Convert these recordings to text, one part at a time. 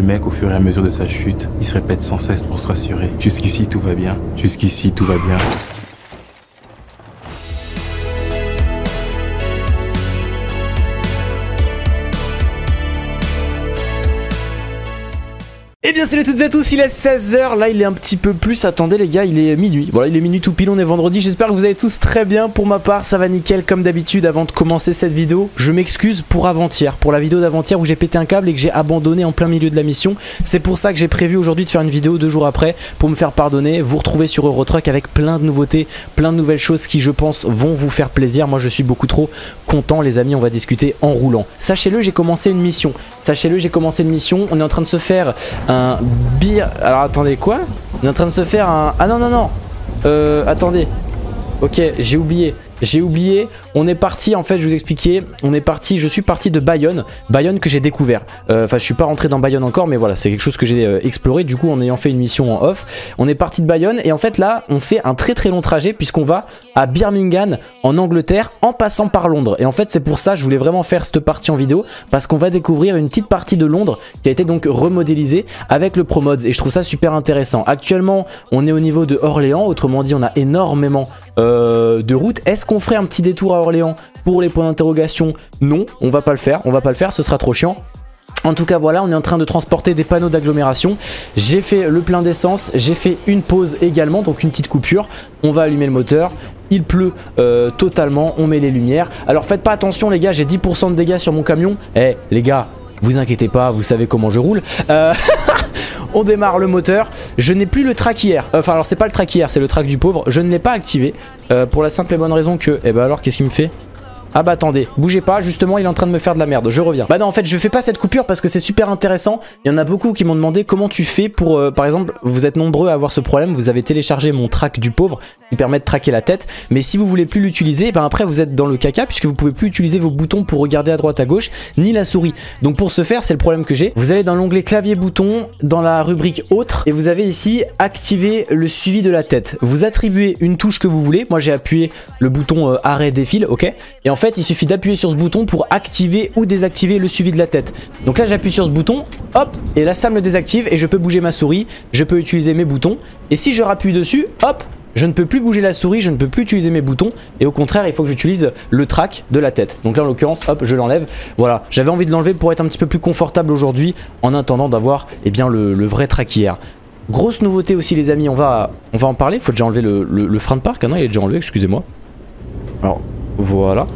Le mec, au fur et à mesure de sa chute, il se répète sans cesse pour se rassurer. Jusqu'ici, tout va bien. Jusqu'ici, tout va bien. Salut à toutes et à tous, il est 16h, là il est un petit peu plus, attendez les gars, il est minuit, voilà il est minuit tout pile, on est vendredi, j'espère que vous allez tous très bien, pour ma part ça va nickel comme d'habitude avant de commencer cette vidéo, je m'excuse pour avant-hier, pour la vidéo d'avant-hier où j'ai pété un câble et que j'ai abandonné en plein milieu de la mission, c'est pour ça que j'ai prévu aujourd'hui de faire une vidéo deux jours après, pour me faire pardonner, vous retrouver sur Eurotruck avec plein de nouveautés, plein de nouvelles choses qui je pense vont vous faire plaisir, moi je suis beaucoup trop content les amis, on va discuter en roulant. Sachez-le, j'ai commencé une mission, sachez-le, j'ai commencé une mission, on est en train de se faire un beer... Alors attendez, quoi? On est en train de se faire un... Ah non, non, non Euh, attendez. Ok, j'ai oublié. J'ai oublié, on est parti en fait, je vous expliquais, on est parti, je suis parti de Bayonne, Bayonne que j'ai découvert. Euh, enfin, je suis pas rentré dans Bayonne encore, mais voilà, c'est quelque chose que j'ai euh, exploré. Du coup, en ayant fait une mission en off, on est parti de Bayonne et en fait là, on fait un très très long trajet puisqu'on va à Birmingham en Angleterre en passant par Londres. Et en fait, c'est pour ça je voulais vraiment faire cette partie en vidéo parce qu'on va découvrir une petite partie de Londres qui a été donc remodélisée avec le Pro Mods et je trouve ça super intéressant. Actuellement, on est au niveau de Orléans, autrement dit, on a énormément euh, de route. Est-ce qu'on ferait un petit détour à Orléans pour les points d'interrogation Non, on va pas le faire, on va pas le faire, ce sera trop chiant. En tout cas voilà, on est en train de transporter des panneaux d'agglomération. J'ai fait le plein d'essence, j'ai fait une pause également, donc une petite coupure. On va allumer le moteur. Il pleut euh, totalement, on met les lumières. Alors faites pas attention les gars, j'ai 10% de dégâts sur mon camion. Eh les gars, vous inquiétez pas, vous savez comment je roule. Euh... on démarre le moteur. Je n'ai plus le track hier. Enfin, alors c'est pas le track hier, c'est le track du pauvre. Je ne l'ai pas activé euh, pour la simple et bonne raison que. Eh ben alors, qu'est-ce qu'il me fait? Ah bah attendez, bougez pas, justement il est en train de me faire de la merde, je reviens. Bah non en fait je fais pas cette coupure parce que c'est super intéressant. Il y en a beaucoup qui m'ont demandé comment tu fais pour, euh, par exemple, vous êtes nombreux à avoir ce problème, vous avez téléchargé mon track du pauvre qui permet de traquer la tête. Mais si vous voulez plus l'utiliser, ben après vous êtes dans le caca puisque vous pouvez plus utiliser vos boutons pour regarder à droite à gauche, ni la souris. Donc pour ce faire, c'est le problème que j'ai. Vous allez dans l'onglet clavier bouton, dans la rubrique autre, et vous avez ici activer le suivi de la tête. Vous attribuez une touche que vous voulez. Moi j'ai appuyé le bouton euh, arrêt défile, ok fait il suffit d'appuyer sur ce bouton pour activer ou désactiver le suivi de la tête. Donc là j'appuie sur ce bouton, hop, et là ça me désactive et je peux bouger ma souris, je peux utiliser mes boutons. Et si je rappuie dessus, hop, je ne peux plus bouger la souris, je ne peux plus utiliser mes boutons et au contraire il faut que j'utilise le track de la tête. Donc là en l'occurrence hop je l'enlève. Voilà j'avais envie de l'enlever pour être un petit peu plus confortable aujourd'hui en attendant d'avoir eh bien le, vrai track hier. Grosse nouveauté aussi les amis, on va, on va en parler, il faut déjà enlever le, le, le, frein de parc, ah non il est déjà enlevé excusez-moi. Alors voilà.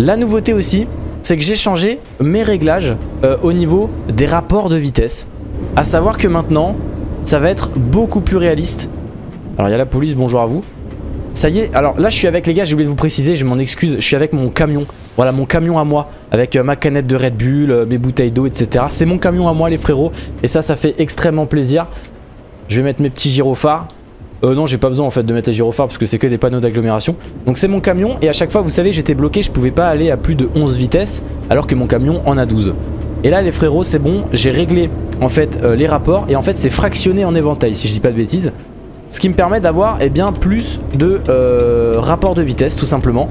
La nouveauté aussi c'est que j'ai changé mes réglages euh, au niveau des rapports de vitesse. À savoir que maintenant ça va être beaucoup plus réaliste alors il y a la police, bonjour à vous. Ça y est, alors là je suis avec les gars, j'ai oublié de vous préciser, je m'en excuse, je suis avec mon camion. Voilà mon camion à moi, avec euh, ma canette de Red Bull, euh, mes bouteilles d'eau, etc. C'est mon camion à moi les frérots, et ça, ça fait extrêmement plaisir. Je vais mettre mes petits gyrophares. Euh non j'ai pas besoin en fait de mettre les gyrophares parce que c'est que des panneaux d'agglomération Donc c'est mon camion et à chaque fois vous savez j'étais bloqué Je pouvais pas aller à plus de 11 vitesses Alors que mon camion en a 12 Et là les frérots c'est bon j'ai réglé en fait euh, les rapports Et en fait c'est fractionné en éventail si je dis pas de bêtises ce qui me permet d'avoir eh bien plus de euh, rapport de vitesse tout simplement.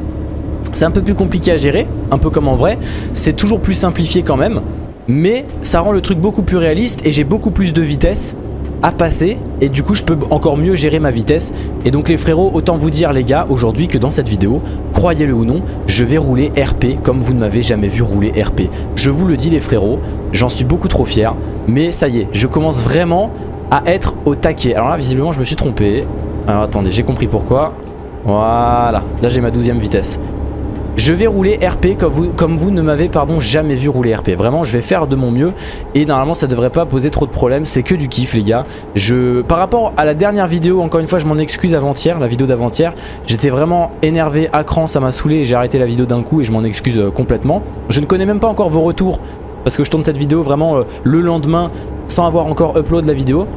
C'est un peu plus compliqué à gérer, un peu comme en vrai. C'est toujours plus simplifié quand même. Mais ça rend le truc beaucoup plus réaliste et j'ai beaucoup plus de vitesse à passer et du coup je peux encore mieux gérer ma vitesse et donc les frérots autant vous dire les gars aujourd'hui que dans cette vidéo croyez-le ou non je vais rouler RP comme vous ne m'avez jamais vu rouler RP je vous le dis les frérots j'en suis beaucoup trop fier mais ça y est je commence vraiment à être au taquet. Alors là, visiblement, je me suis trompé. Alors attendez, j'ai compris pourquoi. Voilà, là j'ai ma 12 vitesse. Je vais rouler RP comme vous, ne m'avez pardon jamais vu rouler RP. Vraiment, je vais faire de mon mieux et normalement ça devrait pas poser trop de problèmes. C'est que du kiff les gars. Je, par rapport à la dernière vidéo, encore une fois, je m'en excuse avant-hier, la vidéo d'avant-hier. J'étais vraiment énervé à cran, ça m'a saoulé et j'ai arrêté la vidéo d'un coup et je m'en excuse euh, complètement. Je ne connais même pas encore vos retours parce que je tourne cette vidéo vraiment euh, le lendemain sans avoir encore upload la vidéo.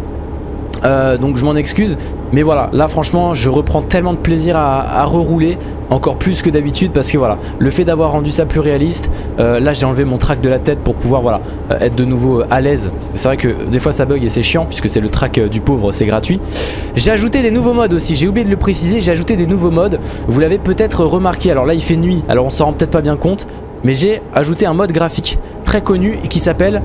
Euh, donc je m'en excuse. Mais voilà là franchement je reprends tellement de plaisir à, rerouler encore plus que d'habitude parce que voilà le fait d'avoir rendu ça plus réaliste euh, là j'ai enlevé mon track de la tête pour pouvoir voilà euh, être de nouveau à l'aise. C'est vrai que des fois ça bug et c'est chiant puisque c'est le track du pauvre c'est gratuit. J'ai ajouté des nouveaux modes aussi. J'ai oublié de le préciser j'ai ajouté des nouveaux modes. Vous l'avez peut-être remarqué. Alors là il fait nuit alors on s'en rend peut-être pas bien compte mais j'ai ajouté un mode graphique très connu qui s'appelle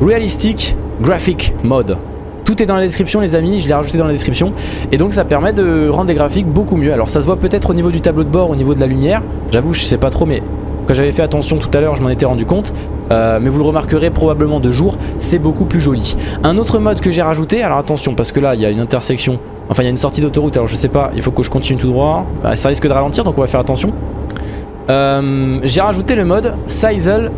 Realistic Graphic Mode. Tout est dans la description les amis, je l'ai rajouté dans la description et donc ça permet de rendre des graphiques beaucoup mieux. Alors ça se voit peut-être au niveau du tableau de bord, au niveau de la lumière, j'avoue je sais pas trop mais quand j'avais fait attention tout à l'heure je m'en étais rendu compte euh, mais vous le remarquerez probablement de jour, c'est beaucoup plus joli. Un autre mode que j'ai rajouté, alors attention parce que là il y a une intersection, enfin il y a une sortie d'autoroute alors je sais pas, il faut que je continue tout droit, bah, ça risque de ralentir donc on va faire attention. Euh, j'ai rajouté le mode Sizel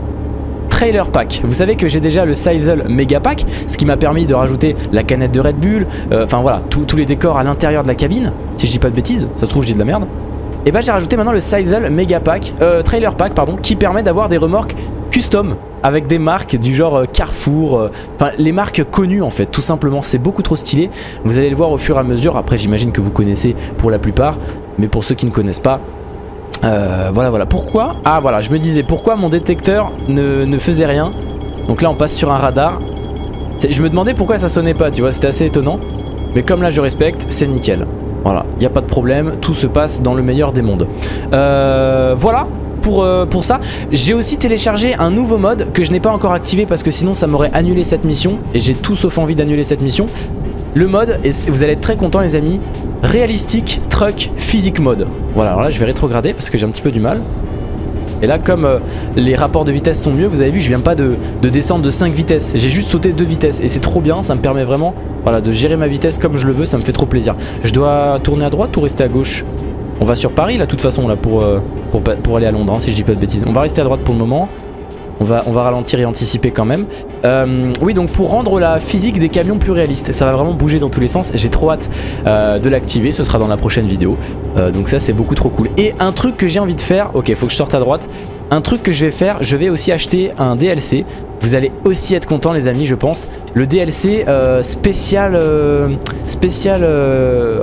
Trailer Pack. Vous savez que j'ai déjà le Sizel Mega Pack, ce qui m'a permis de rajouter la canette de Red Bull, euh, enfin voilà, tous les décors à l'intérieur de la cabine, si je dis pas de bêtises, ça se trouve je dis de la merde. Et bah j'ai rajouté maintenant le Sizel Mega Pack, euh, Trailer Pack pardon, qui permet d'avoir des remorques custom avec des marques du genre euh, Carrefour, enfin les marques connues en fait, tout simplement, c'est beaucoup trop stylé. Vous allez le voir au fur et à mesure, après j'imagine que vous connaissez pour la plupart, mais pour ceux qui ne connaissent pas, euh, voilà, voilà. Pourquoi Ah, voilà, je me disais, pourquoi mon détecteur ne, faisait rien Donc là, on passe sur un radar. Je me demandais pourquoi ça sonnait pas, tu vois, c'était assez étonnant. Mais comme là, je respecte, c'est nickel. Voilà, il n'y a pas de problème, tout se passe dans le meilleur des mondes. Euh, voilà, euh, pour, ça. J'ai aussi téléchargé un nouveau mode que je n'ai pas encore activé parce que sinon ça m'aurait annulé cette mission. Et j'ai tout sauf envie d'annuler cette mission. Le mode, et vous allez être très content les amis, réalistique truck physique mode. Voilà, alors là je vais rétrograder parce que j'ai un petit peu du mal. Et là comme euh, les rapports de vitesse sont mieux, vous avez vu je viens pas de, descendre de 5 vitesses, j'ai juste sauté 2 vitesses et c'est trop bien, ça me permet vraiment voilà, de gérer ma vitesse comme je le veux, ça me fait trop plaisir. Je dois tourner à droite ou rester à gauche? On va sur Paris là de toute façon euh, pour, aller à Londres hein, si je dis pas de bêtises. On va rester à droite pour le moment. On va, ralentir et anticiper quand même. Euh, oui, donc pour rendre la physique des camions plus réaliste, ça va vraiment bouger dans tous les sens. J'ai trop hâte euh, de l'activer, ce sera dans la prochaine vidéo. Euh, donc ça, c'est beaucoup trop cool. Et un truc que j'ai envie de faire, ok, faut que je sorte à droite. Un truc que je vais faire, je vais aussi acheter un DLC. Vous allez aussi être contents les amis je pense. Le DLC spécial... spécial...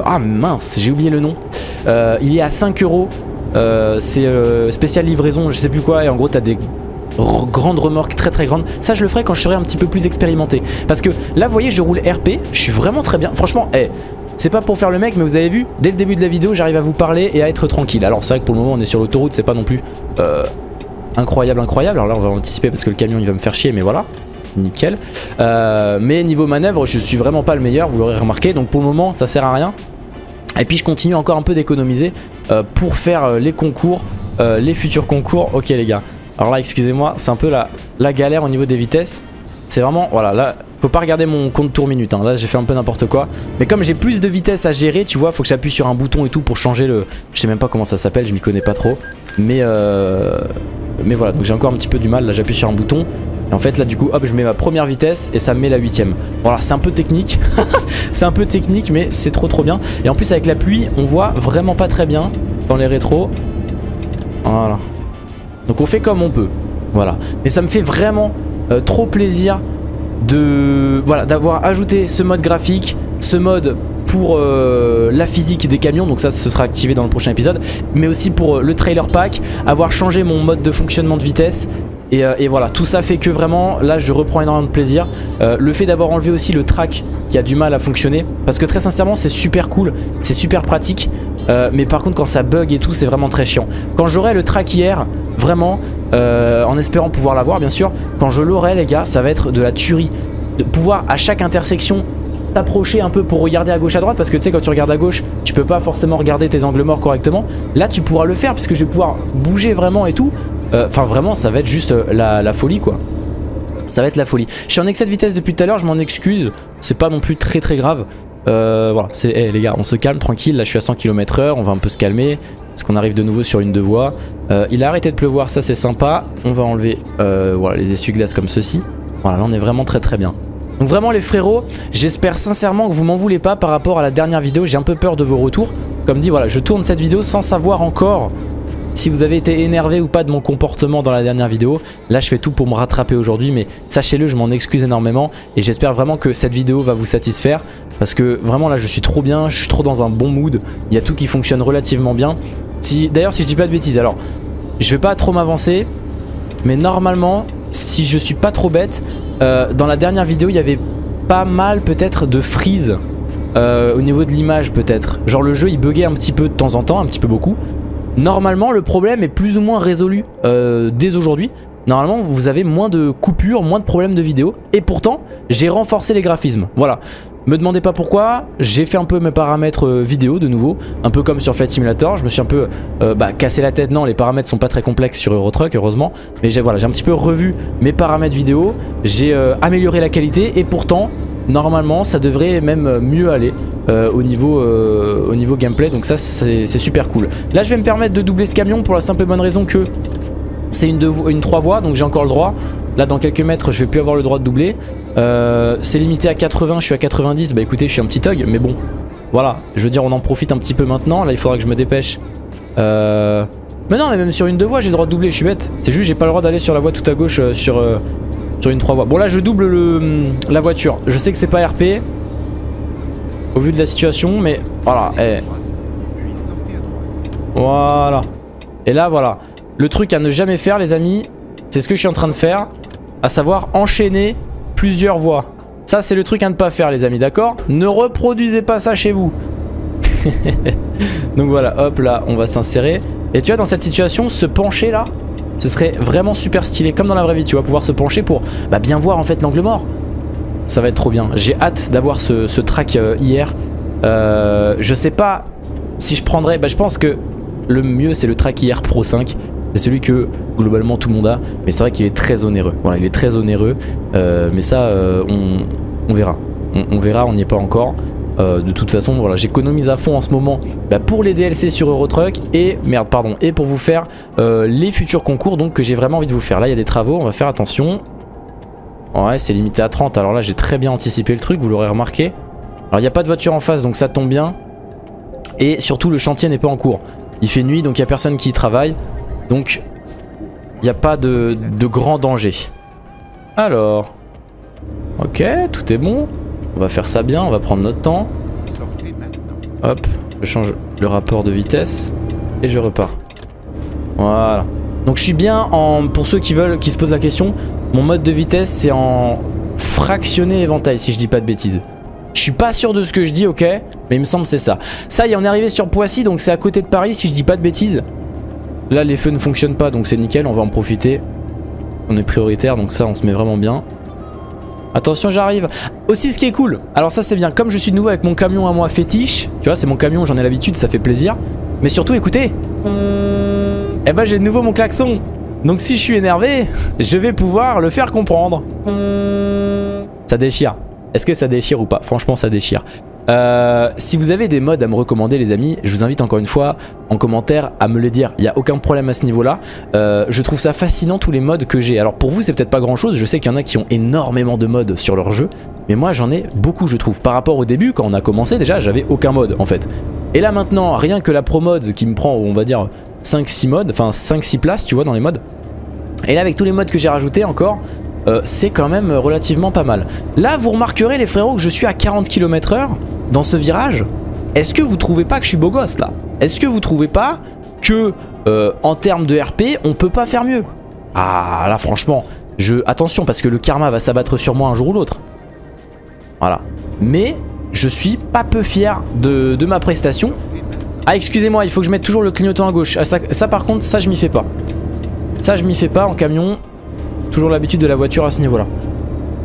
ah mince, j'ai oublié le nom. il est à 5 euros. C'est spécial livraison, je sais plus quoi. Et en gros t'as des grande remorque très très grande. Ça je le ferai quand je serai un petit peu plus expérimenté. Parce que là vous voyez je roule RP, je suis vraiment très bien. Franchement, eh, c'est pas pour faire le mec mais vous avez vu, dès le début de la vidéo j'arrive à vous parler et à être tranquille. Alors c'est vrai que pour le moment on est sur l'autoroute, c'est pas non plus euh, incroyable incroyable. Alors là on va anticiper parce que le camion il va me faire chier mais voilà. Nickel. Euh, mais niveau manœuvre, je suis vraiment pas le meilleur, vous l'aurez remarqué. Donc pour le moment, ça sert à rien. Et puis je continue encore un peu d'économiser euh, pour faire les concours, les futurs concours. Ok les gars, alors là, excusez-moi, c'est un peu la, galère au niveau des vitesses. C'est vraiment, voilà, là, faut pas regarder mon compte tour minute. Hein. Là, j'ai fait un peu n'importe quoi. Mais comme j'ai plus de vitesse à gérer, tu vois, faut que j'appuie sur un bouton et tout pour changer le... Je sais même pas comment ça s'appelle, je m'y connais pas trop. Mais, euh... mais voilà, donc j'ai encore un petit peu du mal. Là, j'appuie sur un bouton. Et en fait, là, du coup, hop, je mets ma première vitesse et ça me met la huitième. Voilà, c'est un peu technique. c'est un peu technique, mais c'est trop trop bien. Et en plus, avec la pluie, on voit vraiment pas très bien dans les rétros. Voilà. Donc on fait comme on peut. Voilà. Mais ça me fait vraiment euh, trop plaisir d'avoir ajouté ce mode graphique, ce mode pour euh, la physique des camions, donc ça ce sera activé dans le prochain épisode, mais aussi pour euh, le trailer pack, avoir changé mon mode de fonctionnement de vitesse, et, voilà, tout ça fait que vraiment, là je reprends énormément de plaisir. le fait d'avoir enlevé aussi le track qui a du mal à fonctionner, parce que très sincèrement c'est super cool, c'est super pratique, mais par contre quand ça bug et tout c'est vraiment très chiant. Quand j'aurai le track hier, Vraiment, euh, en espérant pouvoir l'avoir bien sûr. Quand je l'aurai les gars, ça va être de la tuerie. De pouvoir à chaque intersection t'approcher un peu pour regarder à gauche à droite parce que tu sais quand tu regardes à gauche tu peux pas forcément regarder tes angles morts correctement. Là tu pourras le faire parce que je vais pouvoir bouger vraiment et tout. Euh, enfin vraiment ça va être juste euh, la, folie quoi. Ça va être la folie. Je suis en excès de vitesse depuis tout à l'heure je m'en excuse. C'est pas non plus très très grave. Voilà. C'est hey, les gars on se calme tranquille. Là je suis à 100 km heure on va un peu se calmer parce qu'on arrive de nouveau sur une deux voies. Euh, il a arrêté de pleuvoir, ça c'est sympa. On va enlever euh, voilà, les essuie-glaces comme ceci. Voilà, là on est vraiment très très bien. Donc vraiment les frérots, j'espère sincèrement que vous m'en voulez pas par rapport à la dernière vidéo. J'ai un peu peur de vos retours. Comme dit, voilà, je tourne cette vidéo sans savoir encore si vous avez été énervé ou pas de mon comportement dans la dernière vidéo. Là je fais tout pour me rattraper aujourd'hui mais sachez-le je m'en excuse énormément et j'espère vraiment que cette vidéo va vous satisfaire parce que vraiment là je suis trop bien, je suis trop dans un bon mood, il y a tout qui fonctionne relativement bien. Si, D'ailleurs si je dis pas de bêtises alors je vais pas trop m'avancer mais normalement si je suis pas trop bête euh, dans la dernière vidéo il y avait pas mal peut-être de freeze euh, au niveau de l'image peut-être. Genre le jeu il buguait un petit peu de temps en temps, un petit peu beaucoup. Normalement, le problème est plus ou moins résolu euh, dès aujourd'hui. normalement vous avez moins de coupures, moins de problèmes de vidéo. Et pourtant, j'ai renforcé les graphismes. Voilà. Me demandez pas pourquoi, j'ai fait un peu mes paramètres euh, vidéo de nouveau, un peu comme sur Flight Simulator, je me suis un peu euh, bah, cassé la tête, non les paramètres sont pas très complexes sur Eurotruck heureusement, mais j'ai voilà, un petit peu revu mes paramètres vidéo, j'ai amélioré la qualité et pourtant normalement ça devrait même mieux aller au, niveau, au niveau gameplay. Donc ça c'est super cool. Là je vais me permettre de doubler ce camion pour la simple et bonne raison que c'est une, une 3 voies donc j'ai encore le droit. Là dans quelques mètres je vais plus avoir le droit de doubler. Euh, C'est limité à 80, je suis à 90 Bah écoutez je suis un petit thug mais bon. Voilà je veux dire on en profite un petit peu maintenant. Là il faudra que je me dépêche. Euh... Mais non mais même sur une deux voies j'ai le droit de doubler Je suis bête. C'est juste j'ai pas le droit d'aller sur la voie tout à gauche euh, sur, euh, sur une trois voies Bon là je double le, la voiture Je sais que c'est pas RP Au vu de la situation mais voilà eh. Voilà Et là voilà Le truc à ne jamais faire les amis c'est ce que je suis en train de faire à savoir enchaîner plusieurs voies. Ça c'est le truc à ne pas faire les amis, d'accord? Ne reproduisez pas ça chez vous. Donc voilà, hop là, on va s'insérer. Et tu vois, dans cette situation, se pencher là, ce serait vraiment super stylé, comme dans la vraie vie, tu vas pouvoir se pencher pour bah, bien voir en fait l'angle mort. Ça va être trop bien. J'ai hâte d'avoir ce, track euh, hier. Euh, je sais pas si je prendrais, bah, je pense que le mieux c'est le track hier Pro 5. C'est celui que globalement tout le monde a, mais c'est vrai qu'il est très onéreux. Voilà, il est très onéreux, euh, mais ça, on, verra. On, verra, on n'y est pas encore. Euh, de toute façon, voilà, j'économise à fond en ce moment bah, pour les DLC sur Eurotruck et merde, pardon, et pour vous faire les futurs concours donc que j'ai vraiment envie de vous faire. Là, il y a des travaux, on va faire attention. Ouais, c'est limité à 30. Alors là, j'ai très bien anticipé le truc, vous l'aurez remarqué. Alors, il n'y a pas de voiture en face, donc ça tombe bien. Et surtout, le chantier n'est pas en cours. Il fait nuit, donc il n'y a personne qui travaille. Donc, il n'y a pas de, grand danger. Alors, ok, tout est bon. On va faire ça bien, on va prendre notre temps. Hop, je change le rapport de vitesse et je repars. Voilà. Donc je suis bien en, pour ceux qui veulent, qui se posent la question, mon mode de vitesse c'est en fractionné éventail si je dis pas de bêtises. Je suis pas sûr de ce que je dis, ok, mais il me semble c'est ça. Ça y est, on est arrivé sur Poissy, donc c'est à côté de Paris si je dis pas de bêtises. Là les feux ne fonctionnent pas donc c'est nickel on va en profiter On est prioritaire donc ça on se met vraiment bien Attention j'arrive. Aussi ce qui est cool Alors ça c'est bien. Comme je suis de nouveau avec mon camion à moi fétiche Tu vois c'est mon camion j'en ai l'habitude ça fait plaisir. Mais surtout écoutez Eh ben j'ai de nouveau mon klaxon. Donc si je suis énervé Je vais pouvoir le faire comprendre. Ça déchire. Est-ce que ça déchire ou pas? Franchement ça déchire euh, si vous avez des modes à me recommander les amis, je vous invite encore une fois en commentaire à me les dire. Il n'y a aucun problème à ce niveau-là. Euh, je trouve ça fascinant tous les modes que j'ai. Alors pour vous c'est peut-être pas grand-chose, je sais qu'il y en a qui ont énormément de modes sur leur jeu. Mais moi j'en ai beaucoup je trouve. Par rapport au début quand on a commencé déjà j'avais aucun mode en fait. Et là maintenant rien que la pro mode qui me prend on va dire 5-6 modes, enfin 5-6 places tu vois dans les modes. Et là avec tous les modes que j'ai rajoutés encore, euh, c'est quand même relativement pas mal. Là, vous remarquerez les frérots que je suis à 40 km h dans ce virage. Est-ce que vous trouvez pas que je suis beau gosse là? Est-ce que vous trouvez pas que euh, en termes de RP, on peut pas faire mieux? Ah là franchement, je attention parce que le karma va s'abattre sur moi un jour ou l'autre. Voilà. Mais je suis pas peu fier de, ma prestation. Ah excusez-moi, il faut que je mette toujours le clignotant à gauche. Ah, ça par contre, ça je m'y fais pas. Ça je m'y fais pas en camion. Toujours l'habitude de la voiture à ce niveau-là.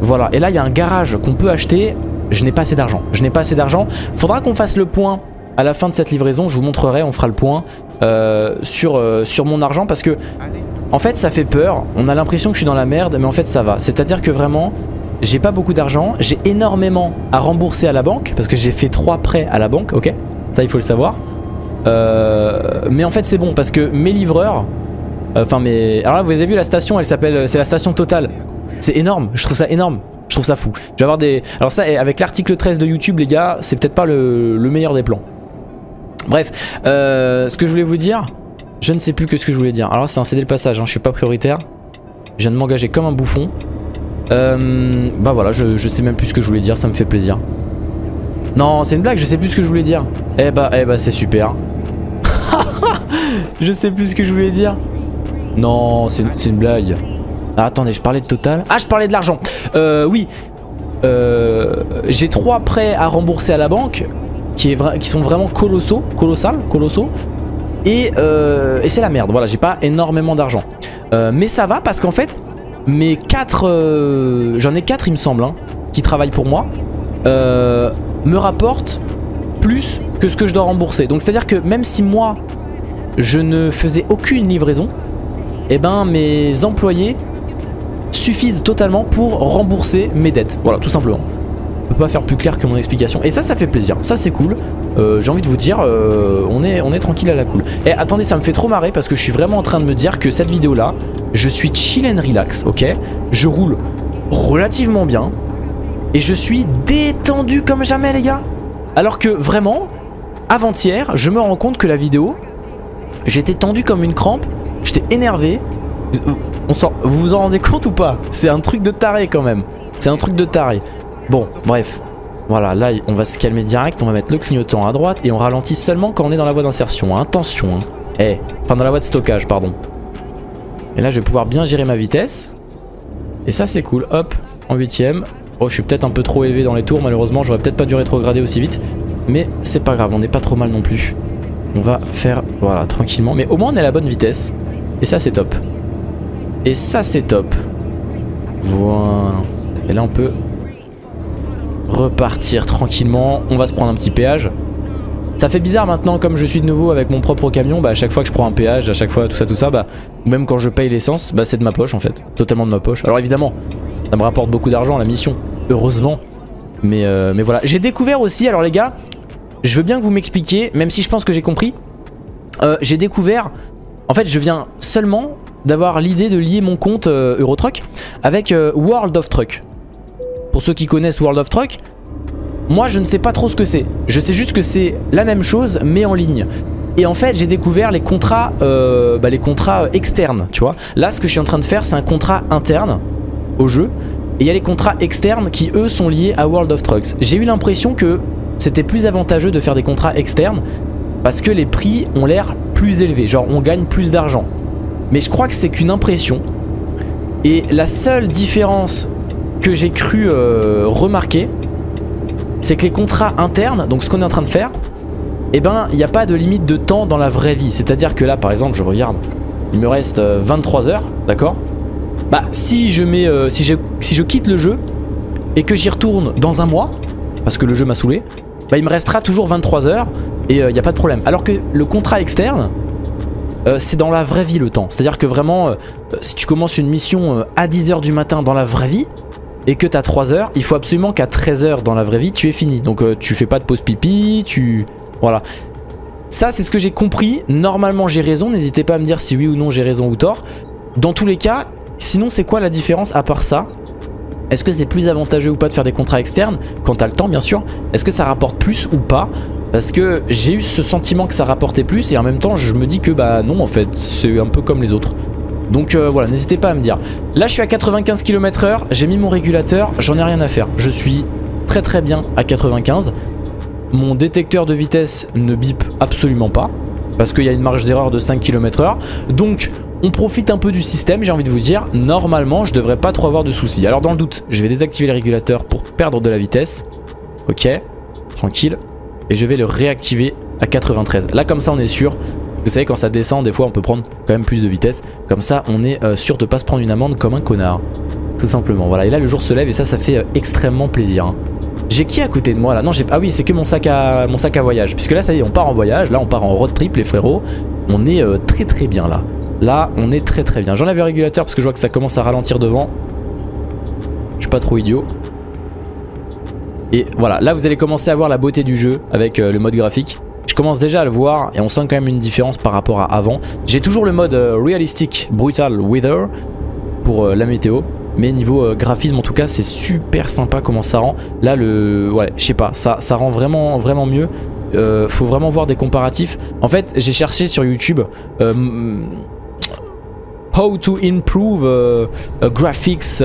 Voilà, et là il y a un garage qu'on peut acheter. Je n'ai pas assez d'argent. Je n'ai pas assez d'argent. Faudra qu'on fasse le point à la fin de cette livraison. Je vous montrerai, on fera le point euh, sur, euh, sur mon argent parce que en fait ça fait peur. On a l'impression que je suis dans la merde, mais en fait ça va. C'est-à-dire que vraiment, j'ai pas beaucoup d'argent. J'ai énormément à rembourser à la banque parce que j'ai fait trois prêts à la banque, ok? Ça il faut le savoir. Euh, mais en fait c'est bon parce que mes livreurs Enfin mais... Alors là vous avez vu la station elle s'appelle... C'est la station Total. C'est énorme, je trouve ça énorme. Je trouve ça fou. Je vais avoir des... Alors ça avec l'article 13 de YouTube les gars, c'est peut-être pas le... meilleur des plans. Bref, euh, ce que je voulais vous dire, je ne sais plus que ce que je voulais dire. Alors c'est un CD le passage, hein, je suis pas prioritaire. Je viens de m'engager comme un bouffon. Euh, bah voilà, je, je sais même plus ce que je voulais dire, ça me fait plaisir. Non, c'est une blague, je sais plus ce que je voulais dire. Eh bah, eh bah c'est super. je sais plus ce que je voulais dire. Non, c'est une, blague. Ah, attendez, je parlais de total. Ah, je parlais de l'argent. Euh, oui. Euh, J'ai trois prêts à rembourser à la banque qui, sont vraiment colossaux, colossal, colossaux. Et, euh, et c'est la merde. Voilà, j'ai pas énormément d'argent. Euh, mais ça va parce qu'en fait, mes 4... J'en ai 4 il me semble, hein, qui travaillent pour moi, me rapportent plus que ce que je dois rembourser. Donc c'est à dire que même si moi je ne faisais aucune livraison, eh ben mes employés suffisent totalement pour rembourser mes dettes. Voilà, tout simplement. Je peux pas faire plus clair que mon explication. Et ça, ça fait plaisir. Ça, c'est cool. Euh, j'ai envie de vous dire, euh, on, est, on est tranquille à la cool. Et attendez, ça me fait trop marrer parce que je suis vraiment en train de me dire que cette vidéo-là, je suis chill and relax, ok? Je roule relativement bien. Et je suis détendu comme jamais, les gars. Alors que vraiment, avant-hier, je me rends compte que la vidéo, j'étais tendu comme une crampe, j'étais énervé. On vous vous en rendez compte ou pas? C'est un truc de taré quand même. C'est un truc de taré. Bon, bref. Voilà, là, on va se calmer direct. On va mettre le clignotant à droite et on ralentit seulement quand on est dans la voie d'insertion. Hein. Attention. Hein. Eh, enfin dans la voie de stockage, pardon. Et là, je vais pouvoir bien gérer ma vitesse. Et ça, c'est cool. Hop, en huitième. Oh, je suis peut-être un peu trop élevé dans les tours. Malheureusement, j'aurais peut-être pas dû rétrograder aussi vite. Mais c'est pas grave, on n'est pas trop mal non plus. On va faire, voilà, tranquillement. Mais au moins, on est à la bonne vitesse. Et ça, c'est top. Et ça, c'est top. Voilà. Et là, on peut repartir tranquillement. On va se prendre un petit péage. Ça fait bizarre maintenant, comme je suis de nouveau avec mon propre camion, bah à chaque fois que je prends un péage, à chaque fois tout ça, tout ça, bah même quand je paye l'essence, bah c'est de ma poche en fait, totalement de ma poche. Alors évidemment, ça me rapporte beaucoup d'argent la mission, heureusement. Mais, euh, mais voilà, j'ai découvert aussi, alors les gars, je veux bien que vous m'expliquiez, même si je pense que j'ai compris, euh, j'ai découvert, en fait je viens seulement d'avoir l'idée de lier mon compte euh, Eurotruck avec World of Truck. Pour ceux qui connaissent World of Truck, moi je ne sais pas trop ce que c'est. Je sais juste que c'est la même chose mais en ligne. Et en fait j'ai découvert les contrats, euh, bah, les contrats externes, tu vois. Là ce que je suis en train de faire c'est un contrat interne au jeu. Et il y a les contrats externes qui eux sont liés à World of Trucks. J'ai eu l'impression que c'était plus avantageux de faire des contrats externes parce que les prix ont l'air plus élevés, genre on gagne plus d'argent. Mais je crois que c'est qu'une impression. Et la seule différence que j'ai cru euh, remarquer, c'est que les contrats internes, donc ce qu'on est en train de faire, eh ben, il n'y a pas de limite de temps dans la vraie vie. C'est-à-dire que là, par exemple, je regarde, il me reste 23 euh, heures, d'accord? Bah, si je mets, euh, si, je, si je quitte le jeu et que j'y retourne dans un mois, parce que le jeu m'a saoulé, bah, il me restera toujours 23 heures et il n'y a pas de problème. Alors que le contrat externe, c'est dans la vraie vie le temps. C'est-à-dire que vraiment, si tu commences une mission à 10h du matin dans la vraie vie, et que t'as 3 heures, il faut absolument qu'à 13 heures dans la vraie vie, tu es fini. Donc euh, tu fais pas de pause pipi, tu... Voilà. Ça, c'est ce que j'ai compris. Normalement, j'ai raison. N'hésitez pas à me dire si oui ou non j'ai raison ou tort. Dans tous les cas, sinon, c'est quoi la différence à part ça? Est-ce que c'est plus avantageux ou pas de faire des contrats externes? Quand t'as le temps, bien sûr. Est-ce que ça rapporte plus ou pas? Parce que j'ai eu ce sentiment que ça rapportait plus et en même temps, je me dis que bah non, en fait, c'est un peu comme les autres. Donc euh, voilà, n'hésitez pas à me dire. Là, je suis à 95 km h j'ai mis mon régulateur, j'en ai rien à faire. Je suis très très bien à 95. Mon détecteur de vitesse ne bip absolument pas, parce qu'il y a une marge d'erreur de 5 km h Donc, on profite un peu du système, j'ai envie de vous dire. Normalement, je devrais pas trop avoir de soucis. Alors dans le doute, je vais désactiver le régulateur pour perdre de la vitesse. Ok, tranquille. Et je vais le réactiver à 93. Là, comme ça, on est sûr vous savez, quand ça descend, des fois, on peut prendre quand même plus de vitesse. Comme ça, on est euh, sûr de pas se prendre une amende comme un connard. Tout simplement. Voilà. Et là, le jour se lève et ça, ça fait euh, extrêmement plaisir. Hein. J'ai qui à côté de moi là? Non, j'ai ah oui, c'est que mon sac à voyage. Puisque là, ça y est, on part en voyage. Là, on part en road trip, les frérots. On est euh, très très bien là. Là, on est très très bien. J'enlève le régulateur parce que je vois que ça commence à ralentir devant. Je suis pas trop idiot. Et voilà, là vous allez commencer à voir la beauté du jeu avec le mode graphique commence déjà à le voir et on sent quand même une différence par rapport à avant. J'ai toujours le mode euh, Realistic Brutal Weather pour euh, la météo. Mais niveau euh, graphisme en tout cas c'est super sympa comment ça rend. Là le... Ouais je sais pas ça, ça rend vraiment vraiment mieux. faut vraiment voir des comparatifs. En fait j'ai cherché sur YouTube How to improve graphics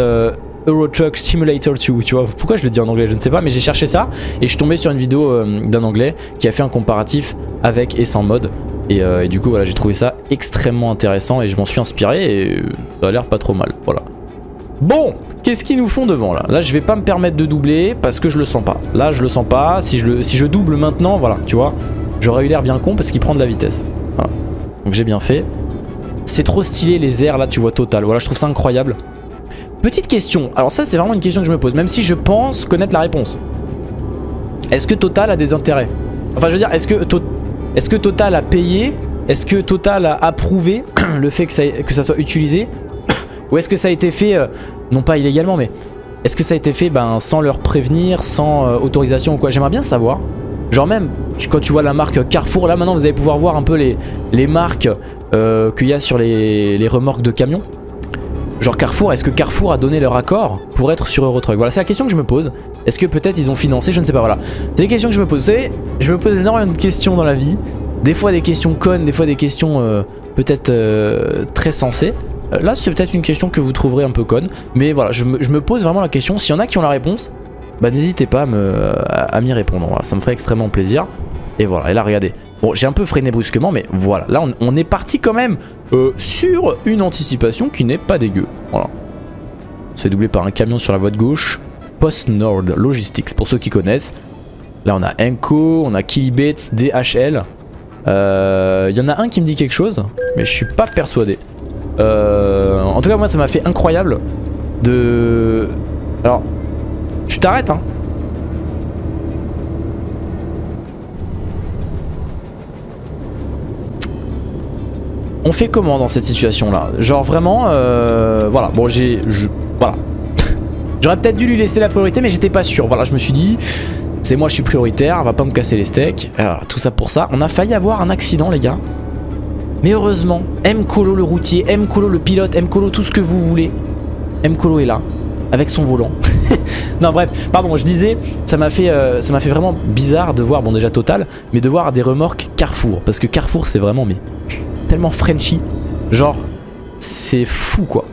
Euro Truck Simulator 2, tu vois. Pourquoi je le dis en anglais, je ne sais pas, mais j'ai cherché ça et je suis tombé sur une vidéo euh, d'un anglais qui a fait un comparatif avec et sans mode. Euh, et, du coup, voilà, j'ai trouvé ça extrêmement intéressant et je m'en suis inspiré et ça a l'air pas trop mal, voilà. Bon, qu'est-ce qu'ils nous font devant là? Là, je vais pas me permettre de doubler parce que je le sens pas. Là, je le sens pas. Si je, si je double maintenant, voilà, tu vois, j'aurais eu l'air bien con parce qu'il prend de la vitesse. Voilà. Donc j'ai bien fait. c'est trop stylé les airs là, tu vois, total. Voilà, je trouve ça incroyable. Petite question, alors ça c'est vraiment une question que je me pose, même si je pense connaître la réponse. Est-ce que Total a des intérêts? Enfin je veux dire, est-ce que, Total a payé? Est-ce que Total a approuvé le fait que ça, soit utilisé Ou est-ce que ça a été fait, euh, non pas illégalement, mais est-ce que ça a été fait ben, sans leur prévenir, sans euh, autorisation ou quoi? J'aimerais bien savoir. Genre même, quand tu vois la marque Carrefour, là maintenant vous allez pouvoir voir un peu les, marques euh, qu'il y a sur les remorques de camions. Genre Carrefour, est-ce que Carrefour a donné leur accord pour être sur Eurotruck Voilà, c'est la question que je me pose. Est-ce que peut-être ils ont financé? Je ne sais pas, voilà. C'est des questions que je me pose. Vous savez, je me pose énormément de questions dans la vie. Des fois des questions connes, des fois des questions euh, peut-être euh, très sensées. Euh, là, c'est peut-être une question que vous trouverez un peu conne. Mais voilà, je me, pose vraiment la question. S'il y en a qui ont la réponse, bah n'hésitez pas à m'y répondre. Ça me ferait extrêmement plaisir. Et voilà, et là, regardez. Bon, j'ai un peu freiné brusquement, mais voilà. Là, on, est parti quand même euh, sur une anticipation qui n'est pas dégueu. Voilà. On se fait doubler par un camion sur la voie de gauche. Post Nord Logistics, pour ceux qui connaissent. Là, on a Enco, on a Kilibet, DHL. Il euh, y en a un qui me dit quelque chose, mais je suis pas persuadé. Euh, en tout cas, moi, ça m'a fait incroyable de... Alors, tu t'arrêtes, hein on fait comment dans cette situation là Genre vraiment, euh, voilà, bon j'ai, voilà. J'aurais peut-être dû lui laisser la priorité mais j'étais pas sûr. Voilà, je me suis dit, c'est moi je suis prioritaire, va pas me casser les steaks. Tout ça pour ça. On a failli avoir un accident les gars. Mais heureusement, M. Colo le routier, M. Colo le pilote, M. Colo tout ce que vous voulez. M. Colo est là, avec son volant. non bref, pardon, je disais, ça m'a fait, euh, ça m'a fait vraiment bizarre de voir, bon déjà total, mais de voir des remorques Carrefour. Parce que Carrefour c'est vraiment mais tellement Frenchy. Genre, c'est fou quoi.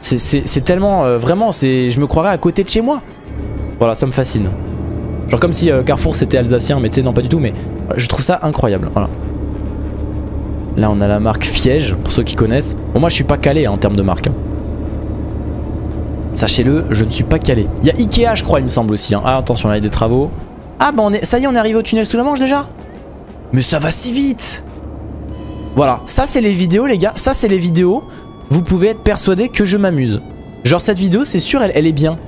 C'est tellement, euh, vraiment, je me croirais à côté de chez moi. Voilà, ça me fascine. Genre comme si euh, Carrefour c'était alsacien, mais tu sais, non pas du tout, mais je trouve ça incroyable. Voilà. Là, on a la marque Fiège, pour ceux qui connaissent. Bon, moi, je suis pas calé hein, en termes de marque. Hein. Sachez-le, je ne suis pas calé. Il y a Ikea, je crois, il me semble aussi. Hein. Ah, attention, là, il y a des travaux. Ah, bah, ça y est, on est arrivé au tunnel sous la Manche déjà? Mais ça va si vite voilà, ça c'est les vidéos les gars, ça c'est les vidéos. Vous pouvez être persuadé que je m'amuse. Genre cette vidéo c'est sûr elle, est bien.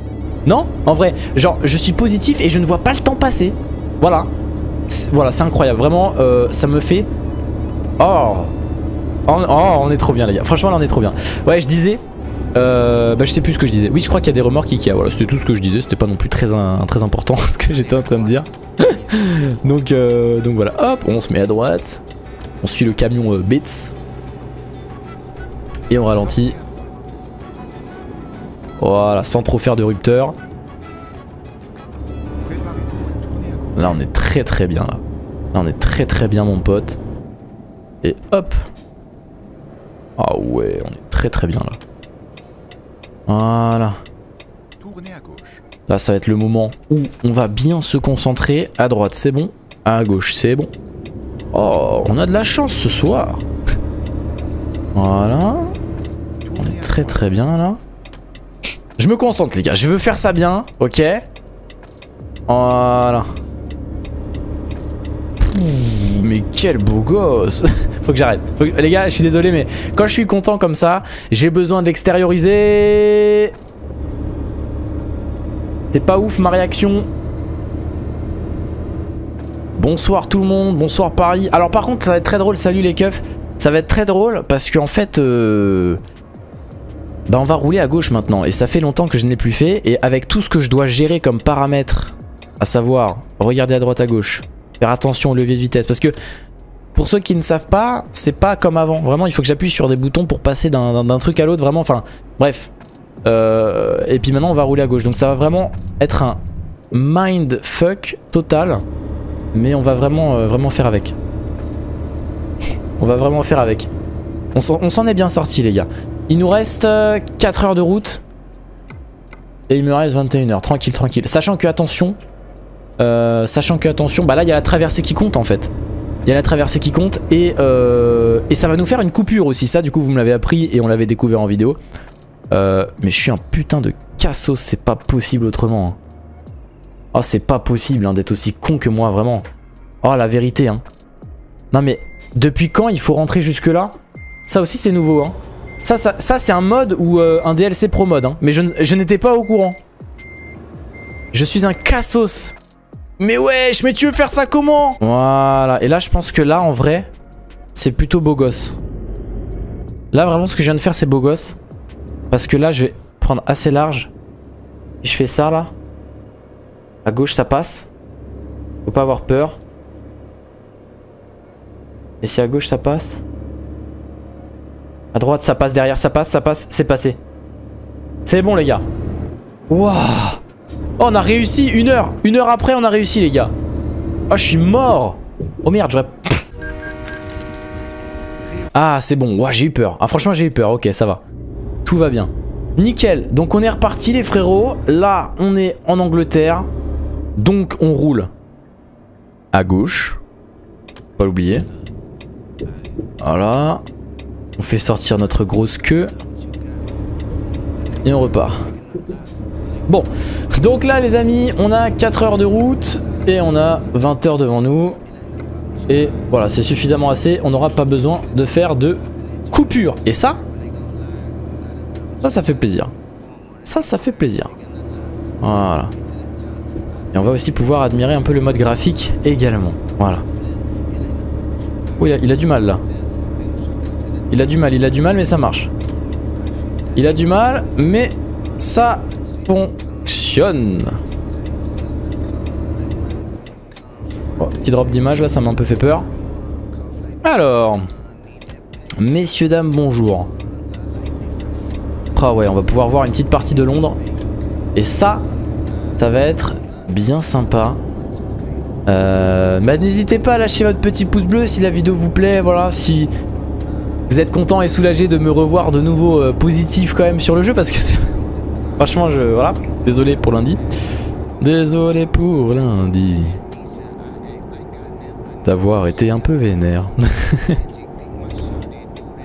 Non? En vrai, genre je suis positif et je ne vois pas le temps passer. Voilà. Voilà, c'est incroyable. Vraiment, euh, ça me fait... Oh. oh on est trop bien les gars. Franchement là on est trop bien. Ouais, je disais... Euh, bah je sais plus ce que je disais. Oui, je crois qu'il y a des remorques Ikea. Voilà, c'était tout ce que je disais. C'était pas non plus très, très important ce que j'étais en train de dire. donc, euh, donc voilà. Hop, on se met à droite. On suit le camion euh, Bits. Et on ralentit. Voilà, sans trop faire de rupteur. Là, on est très très bien. Là, là on est très très bien, mon pote. Et hop. Ah ouais, on est très très bien là. Voilà. Là, ça va être le moment où on va bien se concentrer. À droite, c'est bon. À gauche, c'est bon. Oh, on a de la chance ce soir. Voilà. On est très très bien là. Je me concentre les gars, je veux faire ça bien, ok? Voilà. mais quel beau gosse Faut que j'arrête. Les gars, je suis désolé, mais quand je suis content comme ça, j'ai besoin d'extérioriser. C'est pas ouf ma réaction. Bonsoir tout le monde, bonsoir Paris. Alors par contre ça va être très drôle, salut les keufs. Ça va être très drôle parce qu'en fait... Euh, bah on va rouler à gauche maintenant et ça fait longtemps que je n'ai plus fait et avec tout ce que je dois gérer comme paramètres, à savoir regarder à droite à gauche, faire attention au levier de vitesse parce que pour ceux qui ne savent pas, c'est pas comme avant. Vraiment il faut que j'appuie sur des boutons pour passer d'un truc à l'autre, vraiment, enfin bref. Euh, et puis maintenant on va rouler à gauche donc ça va vraiment être un mindfuck total. Mais on va vraiment, euh, vraiment faire avec. On va vraiment faire avec. On s'en est bien sorti les gars. Il nous reste 4 euh, heures de route. Et il me reste 21 heures. Tranquille, tranquille. Sachant que, attention. Euh, sachant que, attention. Bah là, il y a la traversée qui compte en fait. Il y a la traversée qui compte. Et, et ça va nous faire une coupure aussi. Ça, du coup, vous me l'avez appris et on l'avait découvert en vidéo. mais je suis un putain de cassos. C'est pas possible autrement. Hein. Oh, c'est pas possible hein, d'être aussi con que moi, vraiment. Oh, la vérité, hein. Non, mais depuis quand il faut rentrer jusque-là? Ça aussi c'est nouveau hein. Ça, ça, c'est un mode ou euh, un DLC pro mode hein. Mais je, je n'étais pas au courant. Je suis un cassos. Mais wesh, mais tu veux faire ça comment? Voilà, et là je pense que là en vrai, c'est plutôt beau gosse. Là vraiment ce que je viens de faire c'est beau gosse. Parce que là je vais prendre assez large. Je fais ça là. À gauche ça passe. Faut pas avoir peur. Et si à gauche ça passe? À droite ça passe, derrière ça passe, ça passe, c'est passé. C'est bon les gars. Waouh! Oh on a réussi une heure. Une heure après on a réussi les gars. Oh je suis mort. Oh merde j'aurais... Ah c'est bon, Ouah, j'ai eu peur. Ah franchement j'ai eu peur, ok ça va. Tout va bien. Nickel, donc on est reparti les frérots. Là on est en Angleterre Donc on roule À gauche Pas l'oublier Voilà On fait sortir notre grosse queue Et on repart Bon, donc là les amis, on a 4 heures de route et on a 20 heures devant nous. Et voilà, c'est suffisamment assez, on n'aura pas besoin de faire de coupure. Et ça, ça, ça fait plaisir. Ça, ça fait plaisir. Voilà. Et on va aussi pouvoir admirer un peu le mode graphique également. Voilà. Oh, il a, il a du mal là. Il a du mal, il a du mal, mais ça marche. Il a du mal, mais ça fonctionne. petit drop d'image là, ça m'a un peu fait peur. Alors, messieurs, dames, bonjour. Ah ouais, on va pouvoir voir une petite partie de Londres. Et ça, ça va être bien sympa. Euh, bah, n'hésitez pas à lâcher votre petit pouce bleu si la vidéo vous plaît. Voilà, si vous êtes content et soulagé de me revoir de nouveau euh, positif quand même sur le jeu parce que c'est Franchement, je. Voilà. Désolé pour lundi. Désolé pour lundi. D'avoir été un peu vénère.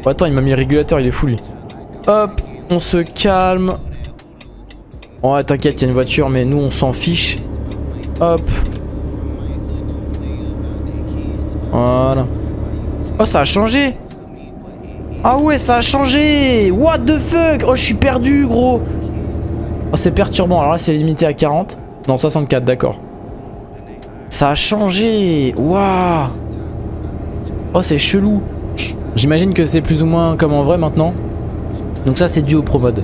oh, attends, il m'a mis régulateur, il est fou lui. Hop, on se calme. Oh, t'inquiète, il y a une voiture, mais nous on s'en fiche. Hop. Voilà. Oh, ça a changé. Ah ouais, ça a changé. What the fuck? Oh, je suis perdu, gros. Oh, c'est perturbant. Alors là, c'est limité à 40. Non, 64, d'accord. Ça a changé. Waouh. Oh, c'est chelou. J'imagine que c'est plus ou moins comme en vrai maintenant. Donc ça, c'est dû au pro mode.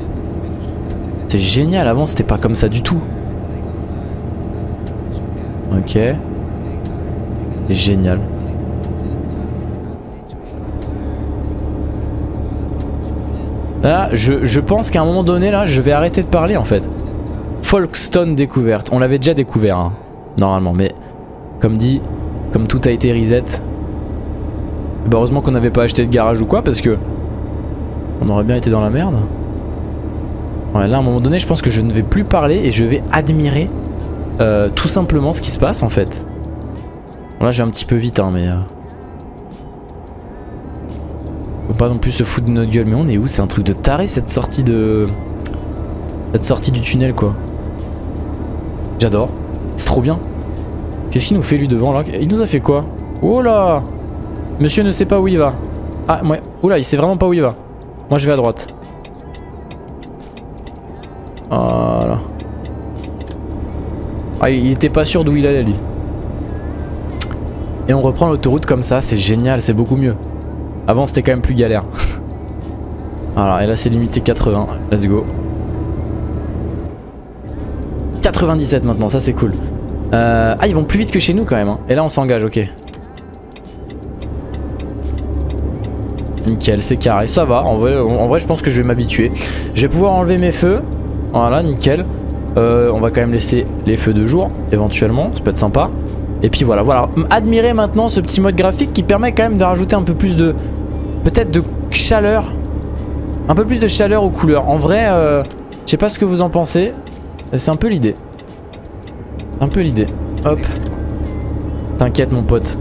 C'est génial. Avant, c'était pas comme ça du tout. Ok. Génial. Là, je, pense qu'à un moment donné, là, je vais arrêter de parler en fait. Folkstone découverte. On l'avait déjà découvert, hein, normalement. Mais comme dit, comme tout a été reset. Bah heureusement qu'on n'avait pas acheté de garage ou quoi, parce que on aurait bien été dans la merde. Ouais, là, à un moment donné, je pense que je ne vais plus parler et je vais admirer euh, tout simplement ce qui se passe en fait. là, je vais un petit peu vite, hein, mais. Euh, pas non plus se foutre de notre gueule. Mais on est où? C'est un truc de taré cette sortie de... Cette sortie du tunnel quoi. J'adore. C'est trop bien. Qu'est-ce qu'il nous fait lui devant là? Il nous a fait quoi? Oh là Monsieur ne sait pas où il va. Ah, moi. Oula, il sait vraiment pas où il va. Moi je vais à droite. Ah, il était pas sûr d'où il allait lui. Et on reprend l'autoroute comme ça, c'est génial, c'est beaucoup mieux. Avant c'était quand même plus galère. voilà, et là c'est limité 80. Let's go. 97 maintenant, ça c'est cool. Euh, ah, ils vont plus vite que chez nous quand même. Hein. Et là on s'engage, ok. Nickel, c'est carré. Ça va, en vrai, en vrai je pense que je vais m'habituer. Je vais pouvoir enlever mes feux. Voilà, nickel. Euh, on va quand même laisser les feux de jour, éventuellement. Ça peut être sympa. Et puis voilà, voilà. Admirez maintenant ce petit mode graphique qui permet quand même de rajouter un peu plus de, peut-être de chaleur. Un peu plus de chaleur aux couleurs. En vrai, euh, je sais pas ce que vous en pensez. C'est un peu l'idée. Un peu l'idée. Hop. T'inquiète mon pote.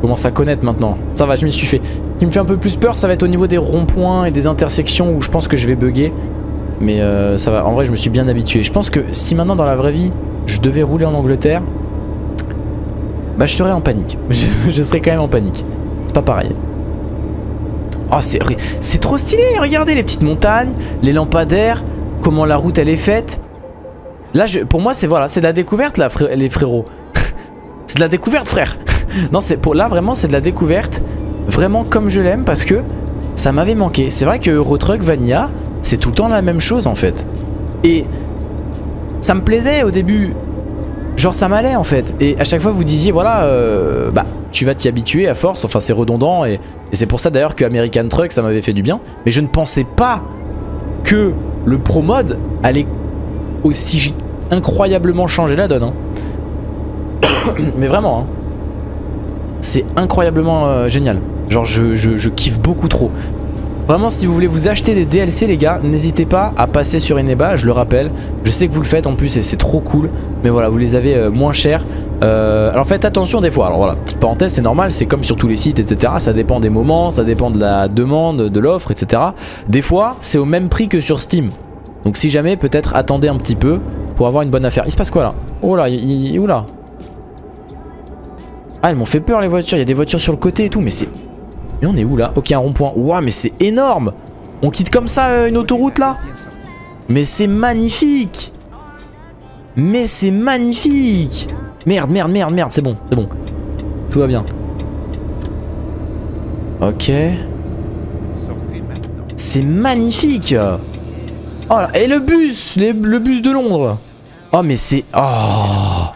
commence à connaître maintenant. Ça va, je m'y suis fait. Ce qui me fait un peu plus peur, ça va être au niveau des ronds-points et des intersections où je pense que je vais bugger. Mais euh, ça va, en vrai je me suis bien habitué. Je pense que si maintenant dans la vraie vie, je devais rouler en Angleterre, bah je serais en panique. je serais quand même en panique. C'est pas pareil. Oh, c'est trop stylé, regardez les petites montagnes, les lampadaires, comment la route elle est faite. Là, pour moi, c'est voilà, c'est de la découverte là, les frérots. c'est de la découverte, frère. non, c'est pour là vraiment, c'est de la découverte, vraiment comme je l'aime parce que ça m'avait manqué. C'est vrai que Eurotruck Vanilla, c'est tout le temps la même chose en fait. Et ça me plaisait au début. Genre ça m'allait en fait. Et à chaque fois vous disiez voilà, euh, bah tu vas t'y habituer à force. Enfin c'est redondant et, c'est pour ça d'ailleurs que American Truck ça m'avait fait du bien. Mais je ne pensais pas que le pro mode allait aussi incroyablement changer la donne. Hein. Mais vraiment, hein. c'est incroyablement euh, génial. Genre je kiffe beaucoup trop. Vraiment, si vous voulez vous acheter des DLC, les gars, n'hésitez pas à passer sur Eneba, je le rappelle. Je sais que vous le faites en plus et c'est trop cool. Mais voilà, vous les avez euh, moins chers. Euh, alors faites attention des fois. Alors voilà, petite parenthèse, c'est normal, c'est comme sur tous les sites, etc. Ça dépend des moments, ça dépend de la demande, de l'offre, etc. Des fois, c'est au même prix que sur Steam. Donc si jamais, peut-être attendez un petit peu pour avoir une bonne affaire. Il se passe quoi là? Oh là, il, où là Ah, elles m'ont fait peur les voitures. Il y a des voitures sur le côté et tout, mais c'est mais on est où là Ok, un rond-point. Waouh, mais c'est énorme On quitte comme ça euh, une autoroute là Mais c'est magnifique Mais c'est magnifique Merde, merde, merde, merde, c'est bon, c'est bon. Tout va bien. Ok. C'est magnifique Oh, et le bus Le bus de Londres Oh, mais c'est... Oh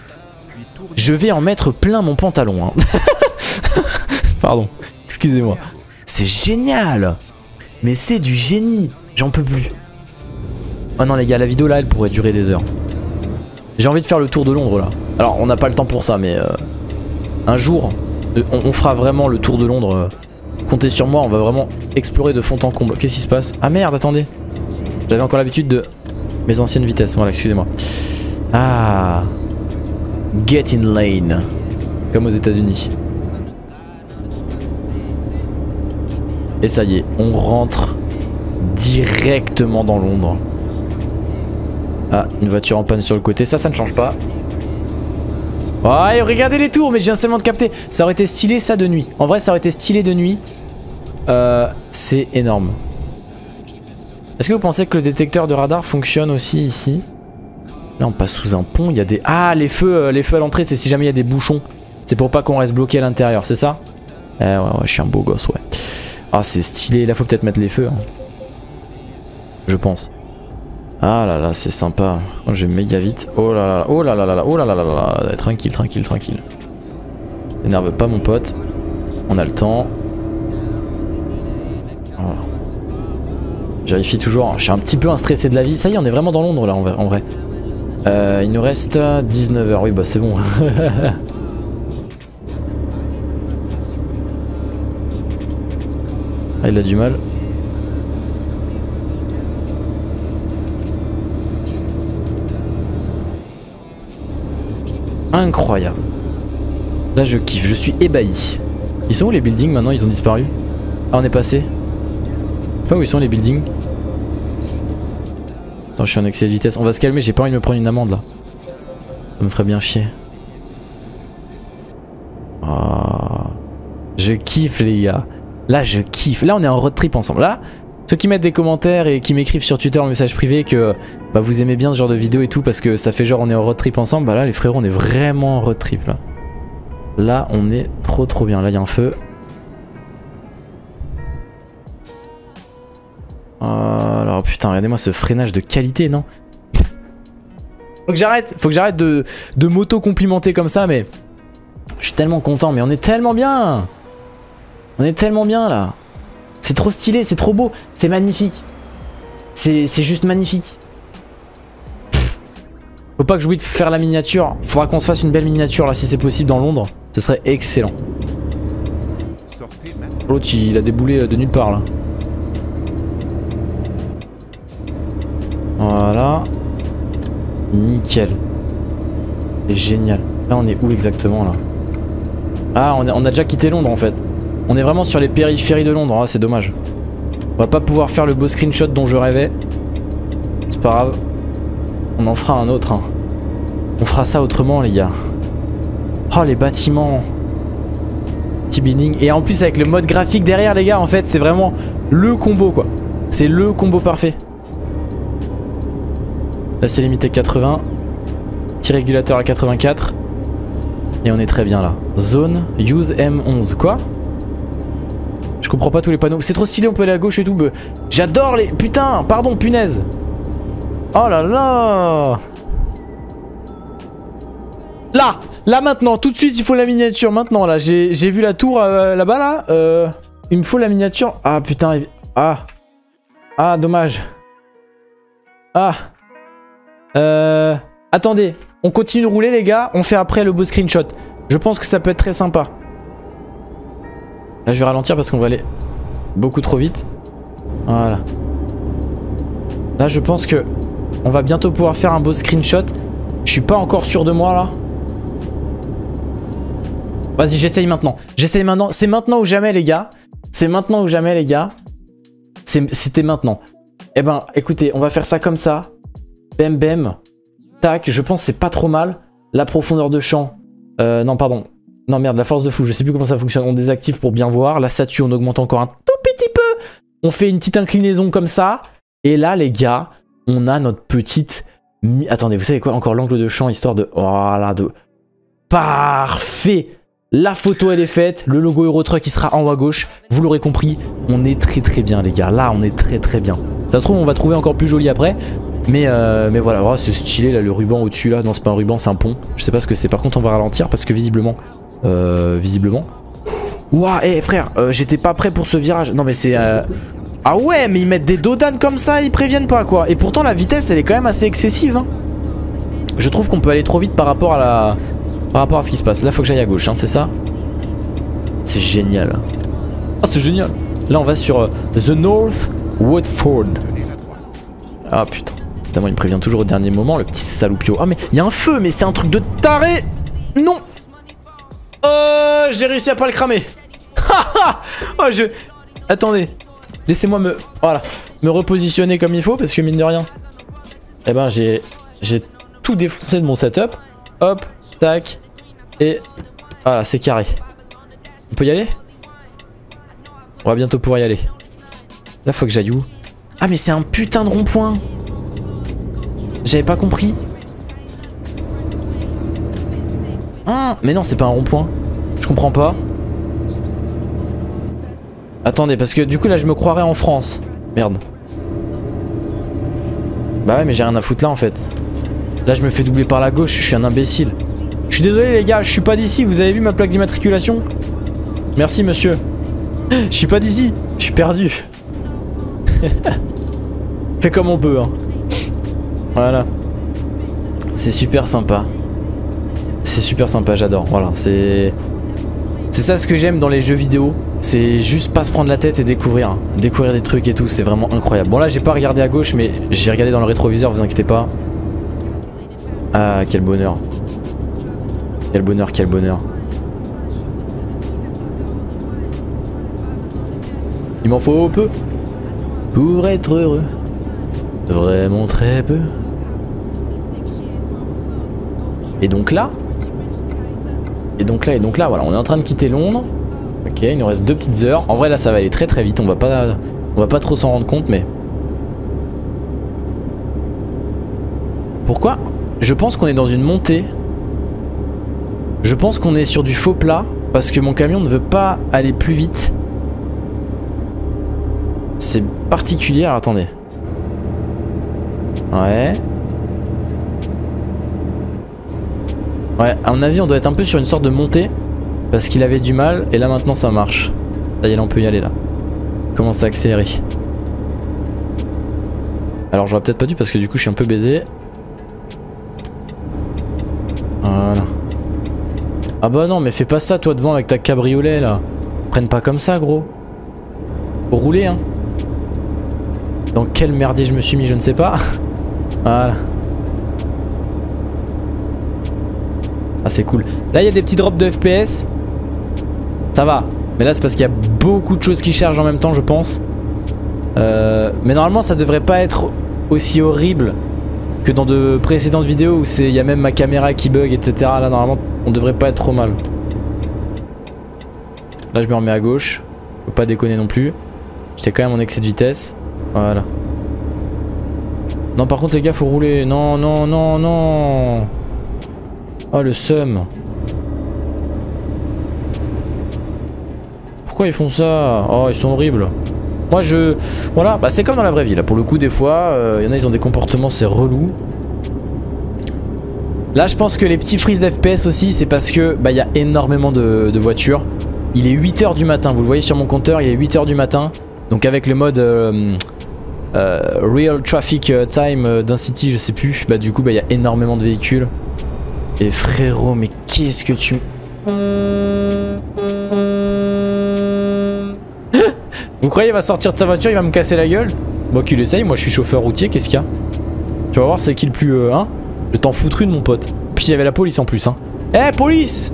Je vais en mettre plein mon pantalon. Hein. Pardon. Excusez-moi. C'est génial Mais c'est du génie J'en peux plus. Oh non les gars, la vidéo là, elle pourrait durer des heures. J'ai envie de faire le tour de Londres là. Alors on n'a pas le temps pour ça, mais euh, un jour, euh, on, fera vraiment le tour de Londres. Euh. comptez sur moi, on va vraiment explorer de fond en comble. Qu'est-ce qui se passe? Ah merde, attendez. J'avais encore l'habitude de mes anciennes vitesses. Voilà, excusez-moi. Ah. Get in lane. Comme aux États-Unis. Et ça y est, on rentre directement dans Londres. Ah, une voiture en panne sur le côté. Ça, ça ne change pas. Ouais, regardez les tours, mais je viens seulement de capter. Ça aurait été stylé ça de nuit. En vrai, ça aurait été stylé de nuit. Euh, c'est énorme. Est-ce que vous pensez que le détecteur de radar fonctionne aussi ici? Là, on passe sous un pont. Il y a des... Ah, les feux, euh, les feux à l'entrée, c'est si jamais il y a des bouchons. C'est pour pas qu'on reste bloqué à l'intérieur, c'est ça? Eh ouais, ouais, je suis un beau gosse, ouais. Ah c'est stylé, là faut peut-être mettre les feux. Hein. Je pense. Ah là là, c'est sympa. Oh, je vais méga vite. Oh là là, oh là là là, oh là là là là, tranquille, tranquille, tranquille. N'énerve pas mon pote. On a le temps. Voilà. Vérifie toujours. Je suis un petit peu un stressé de la vie. Ça y est, on est vraiment dans Londres là en vrai. Euh, il nous reste 19h. Oui, bah c'est bon. Ah, il a du mal. Incroyable. Là, je kiffe. Je suis ébahi. Ils sont où les buildings maintenant Ils ont disparu? Ah, on est passé. Je sais pas où ils sont les buildings. Attends, je suis en excès de vitesse. On va se calmer. J'ai pas envie de me prendre une amende là. Ça me ferait bien chier. Oh. Je kiffe les gars. Là, je kiffe. Là, on est en road trip ensemble. Là, ceux qui mettent des commentaires et qui m'écrivent sur Twitter en message privé que bah, vous aimez bien ce genre de vidéo et tout parce que ça fait genre on est en road trip ensemble, bah là, les frérots, on est vraiment en road trip là. Là, on est trop trop bien. Là, il y a un feu. alors putain, regardez-moi ce freinage de qualité, non? Faut que j'arrête, faut que j'arrête de, de m'auto-complimenter comme ça, mais je suis tellement content, mais on est tellement bien on est tellement bien là. C'est trop stylé, c'est trop beau, c'est magnifique. C'est juste magnifique. Faut pas que j'oublie de faire la miniature. Faudra qu'on se fasse une belle miniature là si c'est possible dans Londres. Ce serait excellent. L'autre il a déboulé de nulle part là. Voilà. Nickel. C'est génial. Là on est où exactement là? Ah on on a déjà quitté Londres en fait. On est vraiment sur les périphéries de Londres, ah, c'est dommage. On va pas pouvoir faire le beau screenshot dont je rêvais. C'est pas grave. On en fera un autre. Hein. On fera ça autrement les gars. Oh les bâtiments. Petit binning. Et en plus avec le mode graphique derrière les gars, en fait, c'est vraiment le combo quoi. C'est le combo parfait. Là c'est limité 80. Petit régulateur à 84. Et on est très bien là. Zone, use M11. Quoi? Comprends pas tous les panneaux. C'est trop stylé, on peut aller à gauche et tout. J'adore les... Putain, pardon, punaise. Oh là là. Là Là maintenant, tout de suite il faut la miniature, maintenant là, j'ai vu la tour euh, là-bas là, euh, il me faut la miniature, ah putain, ah, ah dommage, ah, euh, attendez, on continue de rouler les gars, on fait après le beau screenshot, je pense que ça peut être très sympa, là je vais ralentir parce qu'on va aller beaucoup trop vite, voilà, là je pense que on va bientôt pouvoir faire un beau screenshot, je suis pas encore sûr de moi là, Vas-y, j'essaye maintenant. J'essaye maintenant. C'est maintenant ou jamais, les gars. C'est maintenant ou jamais, les gars. C'était maintenant. Eh ben, écoutez, on va faire ça comme ça. Bem, bem. Tac, je pense c'est pas trop mal. La profondeur de champ. Euh, non, pardon. Non, merde, la force de fou. Je sais plus comment ça fonctionne. On désactive pour bien voir. La statue, on augmente encore un tout petit peu. On fait une petite inclinaison comme ça. Et là, les gars, on a notre petite... Attendez, vous savez quoi? Encore l'angle de champ, histoire de... Voilà, de... Parfait la photo elle est faite, le logo Eurotruck qui sera en haut à gauche. Vous l'aurez compris, on est très très bien les gars. Là on est très très bien. Ça se trouve on va trouver encore plus joli après. Mais, euh, mais voilà, oh, c'est stylé là, le ruban au-dessus là. Non c'est pas un ruban, c'est un pont. Je sais pas ce que c'est. Par contre on va ralentir parce que visiblement... Euh, visiblement... Ouah, hé frère, euh, j'étais pas prêt pour ce virage. Non mais c'est... Euh, ah ouais, mais ils mettent des dodanes comme ça, ils préviennent pas quoi. Et pourtant la vitesse elle est quand même assez excessive. Hein. Je trouve qu'on peut aller trop vite par rapport à la, par rapport à ce qui se passe. Là, faut que j'aille à gauche, hein, c'est ça? C'est génial. Ah, c'est génial. Là, on va sur The North Woodford. Ah, putain. Putain, moi, il me prévient toujours au dernier moment, le petit saloupio. Ah, mais il y a un feu, mais c'est un truc de taré Non Euh, j'ai réussi à pas le cramer. oh, je... Attendez. Laissez-moi me... Voilà. Me repositionner comme il faut, parce que mine de rien... Eh ben, j'ai... J'ai tout défoncé de mon setup. Hop, Tac. Et voilà, c'est carré. On peut y aller? On va bientôt pouvoir y aller. Là, faut que j'aille où? Ah, mais c'est un putain de rond-point. J'avais pas compris. Ah, mais non, c'est pas un rond-point. Je comprends pas. Attendez, parce que du coup, là, je me croirais en France. Merde. Bah ouais, mais j'ai rien à foutre là, en fait. Là, je me fais doubler par la gauche. Je suis un imbécile. Je suis désolé les gars, je suis pas d'ici, vous avez vu ma plaque d'immatriculation? Merci monsieur. Je suis pas d'ici, je suis perdu. Fait comme on peut hein. Voilà. C'est super sympa. C'est super sympa, j'adore. Voilà, c'est... C'est ça ce que j'aime dans les jeux vidéo. C'est juste pas se prendre la tête et découvrir. Hein. Découvrir des trucs et tout, c'est vraiment incroyable. Bon là j'ai pas regardé à gauche mais j'ai regardé dans le rétroviseur, vous inquiétez pas. Ah quel bonheur. Quel bonheur, quel bonheur. Il m'en faut peu pour être heureux. Vraiment très peu. Et donc là Et donc là, et donc là, voilà, on est en train de quitter Londres. Ok, il nous reste deux petites heures. En vrai, là, ça va aller très très vite. On va pas, on va pas trop s'en rendre compte, mais... Pourquoi? Je pense qu'on est dans une montée je pense qu'on est sur du faux plat parce que mon camion ne veut pas aller plus vite. C'est particulier, alors attendez. Ouais. Ouais, à mon avis on doit être un peu sur une sorte de montée parce qu'il avait du mal et là maintenant ça marche. Ça y est, là on peut y aller là. Commence à accélérer. Alors j'aurais peut-être pas dû parce que du coup je suis un peu baisé. Ah bah non, mais fais pas ça toi devant avec ta cabriolet là. Prenne pas comme ça gros. Faut rouler hein. Dans quel merdier je me suis mis, je ne sais pas. voilà. Ah c'est cool. Là il y a des petits drops de FPS. Ça va. Mais là c'est parce qu'il y a beaucoup de choses qui chargent en même temps je pense. Euh, mais normalement ça devrait pas être aussi horrible que dans de précédentes vidéos où il y a même ma caméra qui bug etc. Là normalement on devrait pas être trop mal. Là je me remets à gauche. Faut pas déconner non plus. J'étais quand même en excès de vitesse. Voilà. Non par contre les gars faut rouler. Non non non non. Oh le seum. Pourquoi ils font ça? Oh ils sont horribles. Moi je... Voilà, bah, c'est comme dans la vraie vie là. Pour le coup des fois, il euh, y en a ils ont des comportements c'est relou. Là je pense que les petits frises d'FPS aussi c'est parce que bah il y a énormément de, voitures. Il est 8h du matin, vous le voyez sur mon compteur, il est 8h du matin. Donc avec le mode euh, euh, Real Traffic Time d'un city, je sais plus, bah du coup bah il y a énormément de véhicules. Et frérot, mais qu'est-ce que tu... Vous croyez il va sortir de sa voiture, il va me casser la gueule? Bon qu'il essaye, moi je suis chauffeur routier, qu'est-ce qu'il y a? Tu vas voir c'est qui le plus... Euh, hein? Je t'en foutre une mon pote. Puis il y avait la police en plus hein. Eh police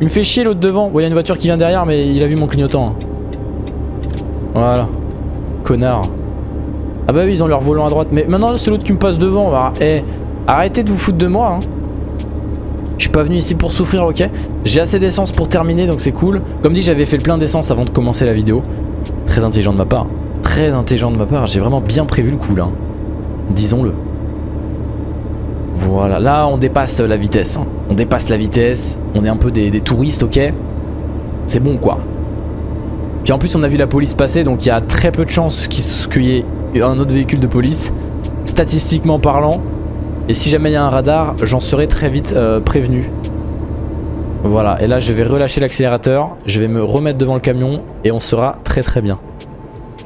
Il me fait chier l'autre devant. Bon il y a une voiture qui vient derrière mais il a vu mon clignotant. Hein. Voilà. Connard. Ah bah oui ils ont leur volant à droite. Mais maintenant c'est l'autre qui me passe devant. Va. Eh arrêtez de vous foutre de moi hein. Je suis pas venu ici pour souffrir, ok J'ai assez d'essence pour terminer, donc c'est cool. Comme dit, j'avais fait le plein d'essence avant de commencer la vidéo. Très intelligent de ma part. Très intelligent de ma part. J'ai vraiment bien prévu le coup, là. Disons-le. Voilà, là on dépasse la vitesse. Hein. On dépasse la vitesse. On est un peu des, touristes, ok C'est bon, quoi. Puis en plus, on a vu la police passer, donc il y a très peu de chances qu'il y ait un autre véhicule de police. Statistiquement parlant, et si jamais il y a un radar, j'en serai très vite euh, prévenu. Voilà, et là je vais relâcher l'accélérateur, je vais me remettre devant le camion et on sera très très bien.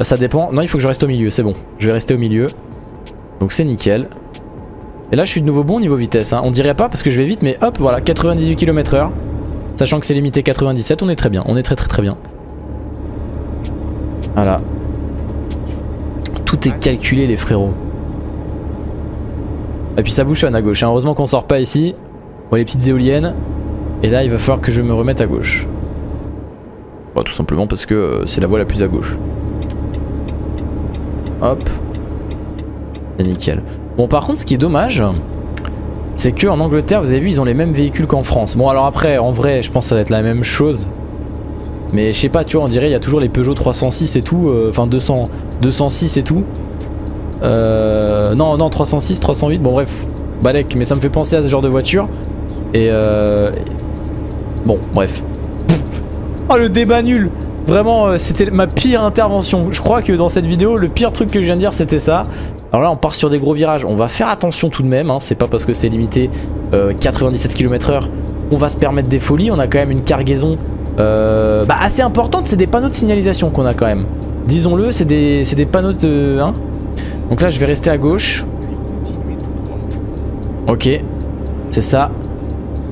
Euh, ça dépend, non il faut que je reste au milieu, c'est bon. Je vais rester au milieu. Donc c'est nickel. Et là je suis de nouveau bon au niveau vitesse, hein. on dirait pas parce que je vais vite mais hop voilà 98 km h Sachant que c'est limité 97, on est très bien, on est très très très bien. Voilà. Tout est calculé les frérots. Et puis ça bouchonne à gauche, hein. heureusement qu'on sort pas ici. Bon les petites éoliennes. Et là il va falloir que je me remette à gauche. Bon, tout simplement parce que euh, c'est la voie la plus à gauche. Hop. Et nickel. Bon par contre ce qui est dommage, c'est que en Angleterre vous avez vu ils ont les mêmes véhicules qu'en France. Bon alors après en vrai je pense que ça va être la même chose. Mais je sais pas tu vois on dirait il y a toujours les Peugeot 306 et tout, euh, enfin 200, 206 et tout. Euh, non, non, 306, 308, bon bref, Balek, mais ça me fait penser à ce genre de voiture. Et euh... Bon, bref. oh, le débat nul Vraiment, euh, c'était ma pire intervention. Je crois que dans cette vidéo, le pire truc que je viens de dire, c'était ça. Alors là, on part sur des gros virages. On va faire attention tout de même. Hein. C'est pas parce que c'est limité 97 km h on va se permettre des folies. On a quand même une cargaison euh, bah, assez importante. C'est des panneaux de signalisation qu'on a quand même. Disons-le, c'est des, des, panneaux de... Hein donc là, je vais rester à gauche. Ok. C'est ça.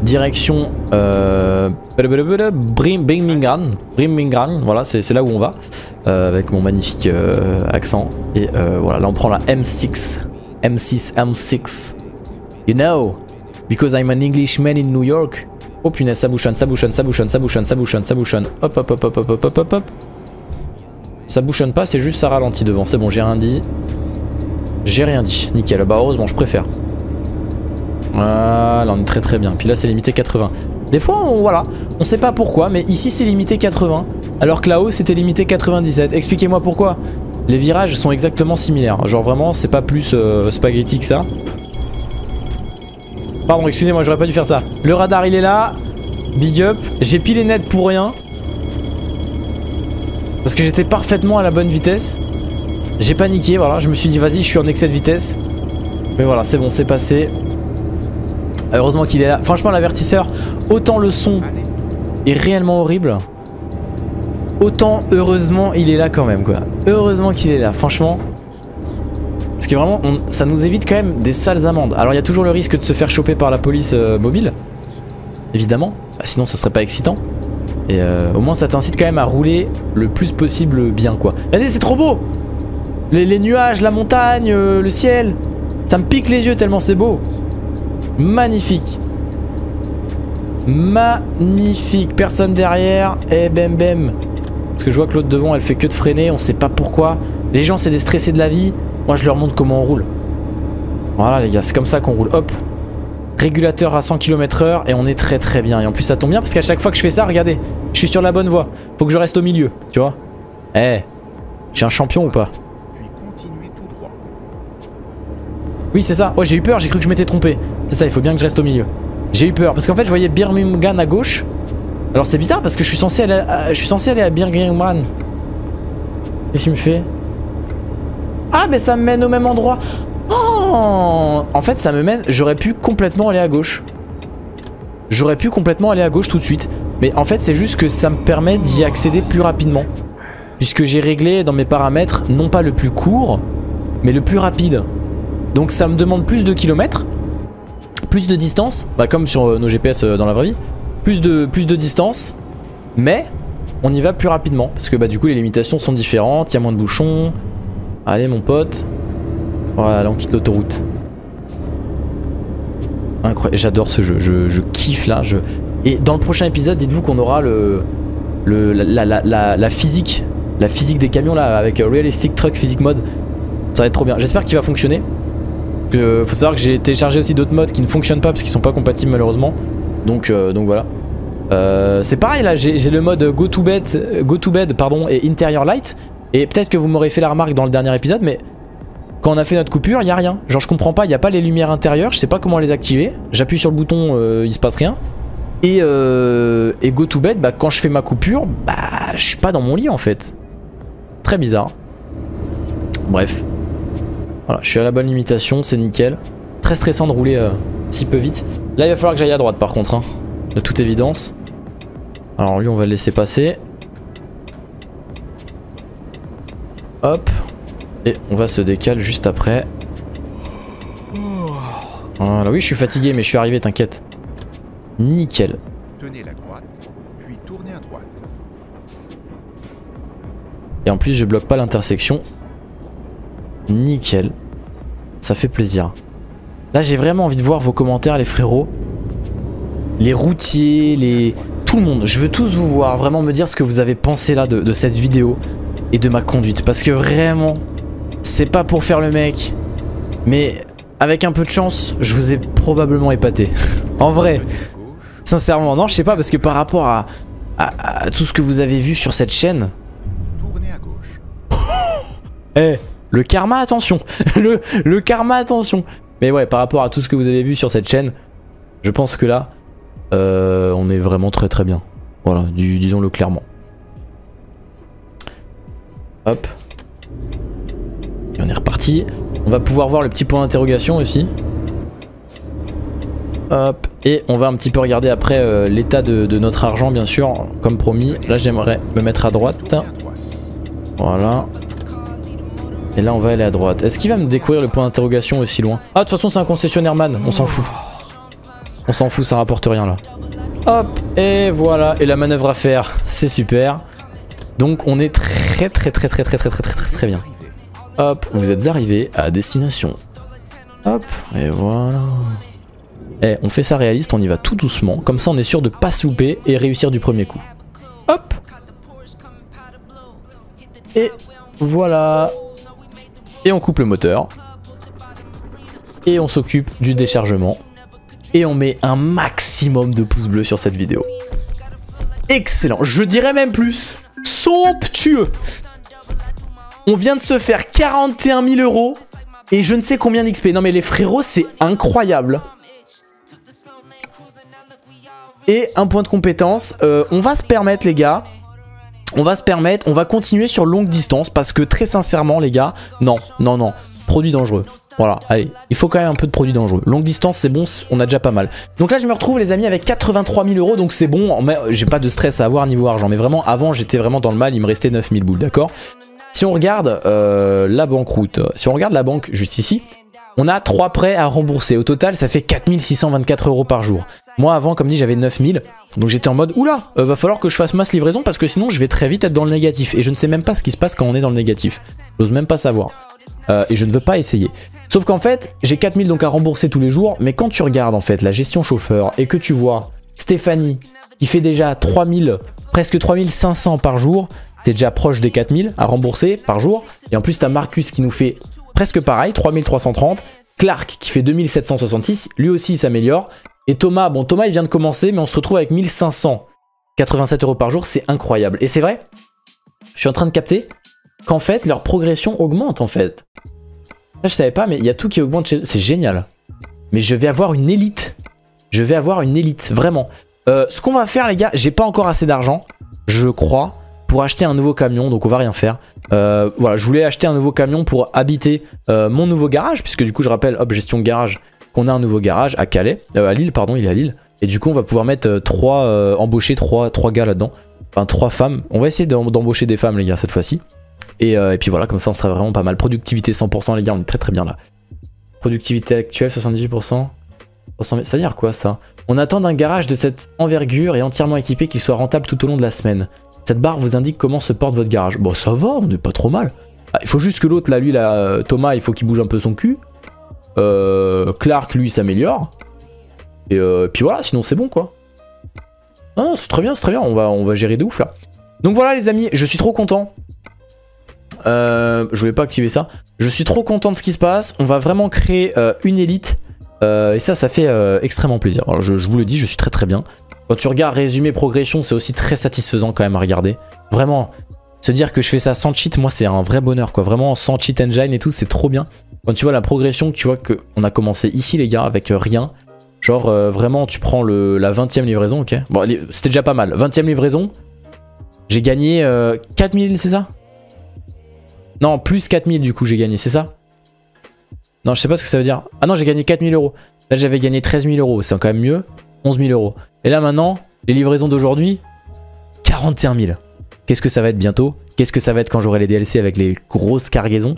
Direction euh, Birmingham. Birmingham. Voilà, c'est là où on va. Euh, avec mon magnifique euh, accent. Et euh, voilà, là on prend la M6. M6, M6. You know, because I'm an Englishman in New York. Oh punaise, ça bouchonne, ça bouchonne, ça bouchonne, ça bouchonne, ça bouchonne, ça bouchonne. Hop, hop, hop, hop, hop, hop, hop, hop. Ça bouchonne pas, c'est juste ça ralentit devant. C'est bon, j'ai rien dit. J'ai rien dit. Nickel. Bah heureusement, je préfère. Voilà, on est très très bien. Puis là, c'est limité 80. Des fois, on, voilà, on sait pas pourquoi, mais ici, c'est limité 80. Alors que là-haut, c'était limité 97. Expliquez-moi pourquoi. Les virages sont exactement similaires. Genre vraiment, c'est pas plus euh, spaghetti que ça. Pardon, excusez-moi, j'aurais pas dû faire ça. Le radar, il est là. Big up. J'ai pilé net pour rien. Parce que j'étais parfaitement à la bonne vitesse. J'ai paniqué, voilà, je me suis dit vas-y, je suis en excès de vitesse. Mais voilà, c'est bon, c'est passé. Heureusement qu'il est là. Franchement, l'avertisseur, autant le son est réellement horrible, autant heureusement il est là quand même, quoi. Heureusement qu'il est là, franchement. Parce que vraiment, ça nous évite quand même des sales amendes. Alors, il y a toujours le risque de se faire choper par la police euh, mobile, évidemment. Bah, sinon, ce serait pas excitant. Et euh, au moins, ça t'incite quand même à rouler le plus possible bien, quoi. Regardez, c'est trop beau les, nuages, la montagne, euh, le ciel. Ça me pique les yeux tellement c'est beau. Magnifique. Magnifique. Personne derrière. Et eh, bem bem. Parce que je vois que l'autre devant, elle fait que de freiner. On sait pas pourquoi. Les gens, c'est des stressés de la vie. Moi, je leur montre comment on roule. Voilà, les gars. C'est comme ça qu'on roule. Hop. Régulateur à 100 km/h et on est très très bien. Et en plus ça tombe bien parce qu'à chaque fois que je fais ça, regardez, je suis sur la bonne voie. Faut que je reste au milieu, tu vois. Eh, j'ai un champion ou pas Oui, c'est ça. Ouais, j'ai eu peur, j'ai cru que je m'étais trompé. C'est ça, il faut bien que je reste au milieu. J'ai eu peur parce qu'en fait, je voyais Birmingham à gauche. Alors c'est bizarre parce que je suis censé aller à, je suis censé aller à Birmingham. Qu'est-ce qu'il me fait Ah, mais ça me mène au même endroit. Oh En fait, ça me mène... J'aurais pu complètement aller à gauche. J'aurais pu complètement aller à gauche tout de suite. Mais en fait, c'est juste que ça me permet d'y accéder plus rapidement. Puisque j'ai réglé dans mes paramètres, non pas le plus court, mais le plus rapide. Donc ça me demande plus de kilomètres, plus de distance, bah comme sur euh, nos GPS euh, dans la vraie vie, plus de, plus de distance, mais on y va plus rapidement. Parce que bah du coup les limitations sont différentes, il y a moins de bouchons. Allez mon pote. Voilà, là on quitte l'autoroute. Incroyable, j'adore ce jeu, je, kiffe là. Je... Et dans le prochain épisode, dites-vous qu'on aura le, le la, la, la, physique, la physique des camions là, avec Realistic Truck Physique Mode. Ça va être trop bien. J'espère qu'il va fonctionner. Que, faut savoir que j'ai téléchargé aussi d'autres modes qui ne fonctionnent pas parce qu'ils sont pas compatibles malheureusement. Donc, euh, donc voilà. Euh, c'est pareil là, j'ai le mode go to bed, go to bed pardon, et interior light. Et peut-être que vous m'aurez fait la remarque dans le dernier épisode, mais quand on a fait notre coupure, il y a rien. Genre je comprends pas, il y a pas les lumières intérieures, je sais pas comment les activer. J'appuie sur le bouton, euh, il se passe rien. Et, et go to bed, bah, quand je fais ma coupure, bah je suis pas dans mon lit en fait. Très bizarre. Bref. Voilà, je suis à la bonne limitation, c'est nickel. Très stressant de rouler euh, si peu vite. Là, il va falloir que j'aille à droite par contre, hein, de toute évidence. Alors lui, on va le laisser passer. Hop. Et on va se décaler juste après. Voilà, oui, je suis fatigué, mais je suis arrivé, t'inquiète. Nickel. Tenez la droite, puis tournez à droite. Et en plus, je bloque pas l'intersection Nickel. Ça fait plaisir. Là, j'ai vraiment envie de voir vos commentaires, les frérots. Les routiers, les... Tout le monde. Je veux tous vous voir, vraiment me dire ce que vous avez pensé là de, cette vidéo et de ma conduite. Parce que vraiment, c'est pas pour faire le mec. Mais avec un peu de chance, je vous ai probablement épaté. en vrai. Sincèrement, non, je sais pas, parce que par rapport à, à, tout ce que vous avez vu sur cette chaîne... Tournez à gauche. Eh le karma, attention. le, le karma, attention. Mais ouais, par rapport à tout ce que vous avez vu sur cette chaîne, je pense que là, euh, on est vraiment très très bien. Voilà, disons-le clairement. Hop. On va pouvoir voir le petit point d'interrogation aussi. Hop. Et on va un petit peu regarder après euh, l'état de, de, notre argent, bien sûr, comme promis. Là, j'aimerais me mettre à droite. Voilà. Et là on va aller à droite. Est-ce qu'il va me découvrir le point d'interrogation aussi loin? Ah de toute façon c'est un concessionnaire man, on s'en fout. On s'en fout, ça rapporte rien là. Hop, et voilà, et la manœuvre à faire, c'est super. Donc on est très très très très très très très très très très bien. Hop, vous êtes arrivé à destination. Hop, et voilà. Eh, on fait ça réaliste, on y va tout doucement, comme ça on est sûr de pas se louper et réussir du premier coup. Hop Et voilà et on coupe le moteur. Et on s'occupe du déchargement. Et on met un maximum de pouces bleus sur cette vidéo. Excellent, je dirais même plus. Somptueux. On vient de se faire 41 000 euros et je ne sais combien d'XP. Non mais les frérots, c'est incroyable. Et un point de compétence. Euh, on va se permettre les gars on va se permettre, on va continuer sur longue distance parce que très sincèrement les gars, non, non, non, produit dangereux. Voilà, allez, il faut quand même un peu de produit dangereux. Longue distance, c'est bon, on a déjà pas mal. Donc là, je me retrouve, les amis, avec 83 000 euros, donc c'est bon. J'ai pas de stress à avoir niveau argent, mais vraiment, avant, j'étais vraiment dans le mal, il me restait 9 000 boules, d'accord? Si on regarde euh, la banqueroute, si on regarde la banque juste ici, on a 3 prêts à rembourser. Au total, ça fait 4624 euros par jour. Moi, avant, comme dit, j'avais 9000. Donc j'étais en mode, oula, euh, va falloir que je fasse masse livraison parce que sinon je vais très vite être dans le négatif. Et je ne sais même pas ce qui se passe quand on est dans le négatif. J'ose même pas savoir. Euh, et je ne veux pas essayer. Sauf qu'en fait, j'ai 4000 donc à rembourser tous les jours. Mais quand tu regardes en fait la gestion chauffeur et que tu vois Stéphanie qui fait déjà 3000, presque 3500 par jour, t'es déjà proche des 4000 à rembourser par jour. Et en plus, t'as Marcus qui nous fait presque pareil, 3330. Clark qui fait 2766, lui aussi s'améliore. Et Thomas, bon Thomas il vient de commencer, mais on se retrouve avec 1587 euros par jour, c'est incroyable. Et c'est vrai, je suis en train de capter qu'en fait leur progression augmente en fait. Je savais pas, mais il y a tout qui augmente c'est génial. Mais je vais avoir une élite. Je vais avoir une élite, vraiment. Euh, ce qu'on va faire les gars, j'ai pas encore assez d'argent, je crois, pour acheter un nouveau camion, donc on va rien faire. Euh, voilà, je voulais acheter un nouveau camion pour habiter euh, mon nouveau garage, puisque du coup je rappelle, hop, gestion garage, qu'on a un nouveau garage à Calais, à Lille, pardon, il est à Lille. Et du coup on va pouvoir mettre trois, embaucher trois, trois gars là-dedans, enfin trois femmes. On va essayer d'embaucher des femmes les gars cette fois-ci. Et, et, puis voilà, comme ça on sera vraiment pas mal. Productivité 100% les gars, on est très très bien là. Productivité actuelle 78%. C'est-à-dire quoi ça? On attend d'un garage de cette envergure et entièrement équipé qu'il soit rentable tout au long de la semaine. Cette barre vous indique comment se porte votre garage. Bon ça va, on n'est pas trop mal. Ah, il faut juste que l'autre là, lui là, euh, Thomas, il faut qu'il bouge un peu son cul. Euh, Clark, lui, s'améliore. Et euh, puis voilà, sinon c'est bon quoi. Non, c'est très bien, c'est très bien, on va, gérer de ouf là. Donc voilà les amis, je suis trop content. je voulais pas activer ça. Je suis trop content de ce qui se passe. On va vraiment créer une élite euh, et ça, ça fait euh, extrêmement plaisir. Je, vous le dis, je suis très très bien. Quand tu regardes résumé progression, c'est aussi très satisfaisant quand même à regarder. Vraiment, se dire que je fais ça sans cheat, moi c'est un vrai bonheur quoi. Vraiment sans cheat engine et tout, c'est trop bien. Quand tu vois la progression, tu vois qu'on a commencé ici les gars avec euh, rien. Genre vraiment tu prends la 20ème livraison, ok Bon c'était déjà pas mal. 20ème livraison, j'ai gagné 4000 c'est ça? Non, plus 4000 du coup j'ai gagné, c'est ça? Non, je sais pas ce que ça veut dire. Ah non, j'ai gagné 4000 euros. Là, j'avais gagné 13 000 euros. C'est quand même mieux. 11 000 euros. Et là, maintenant, les livraisons d'aujourd'hui, 41 000. Qu'est-ce que ça va être bientôt? Qu'est-ce que ça va être quand j'aurai les DLC avec les grosses cargaisons?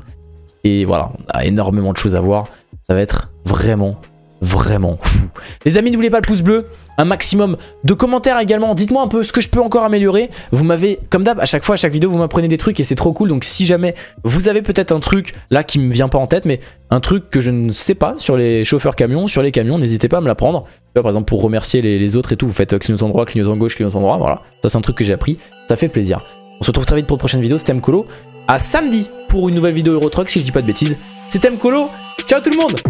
Et voilà, on a énormément de choses à voir. Ça va être vraiment, vraiment fou. Les amis, n'oubliez pas le pouce bleu, un maximum de commentaires également. Dites-moi un peu ce que je peux encore améliorer. Vous m'avez, comme d'hab, à chaque fois, à chaque vidéo, vous m'apprenez des trucs et c'est trop cool. Donc si jamais vous avez peut-être un truc là qui me vient pas en tête, mais un truc que je ne sais pas sur les chauffeurs camions, sur les camions, n'hésitez pas à me l'apprendre. Par exemple, pour remercier les, autres et tout, vous faites clignotant droit, clignotant gauche, clignotant droit. Voilà, ça c'est un truc que j'ai appris. Ça fait plaisir. On se retrouve très vite pour une prochaine vidéo. C'était Mkolo. À samedi pour une nouvelle vidéo Eurotruck si je dis pas de bêtises. C'était Mkolo. Ciao tout le monde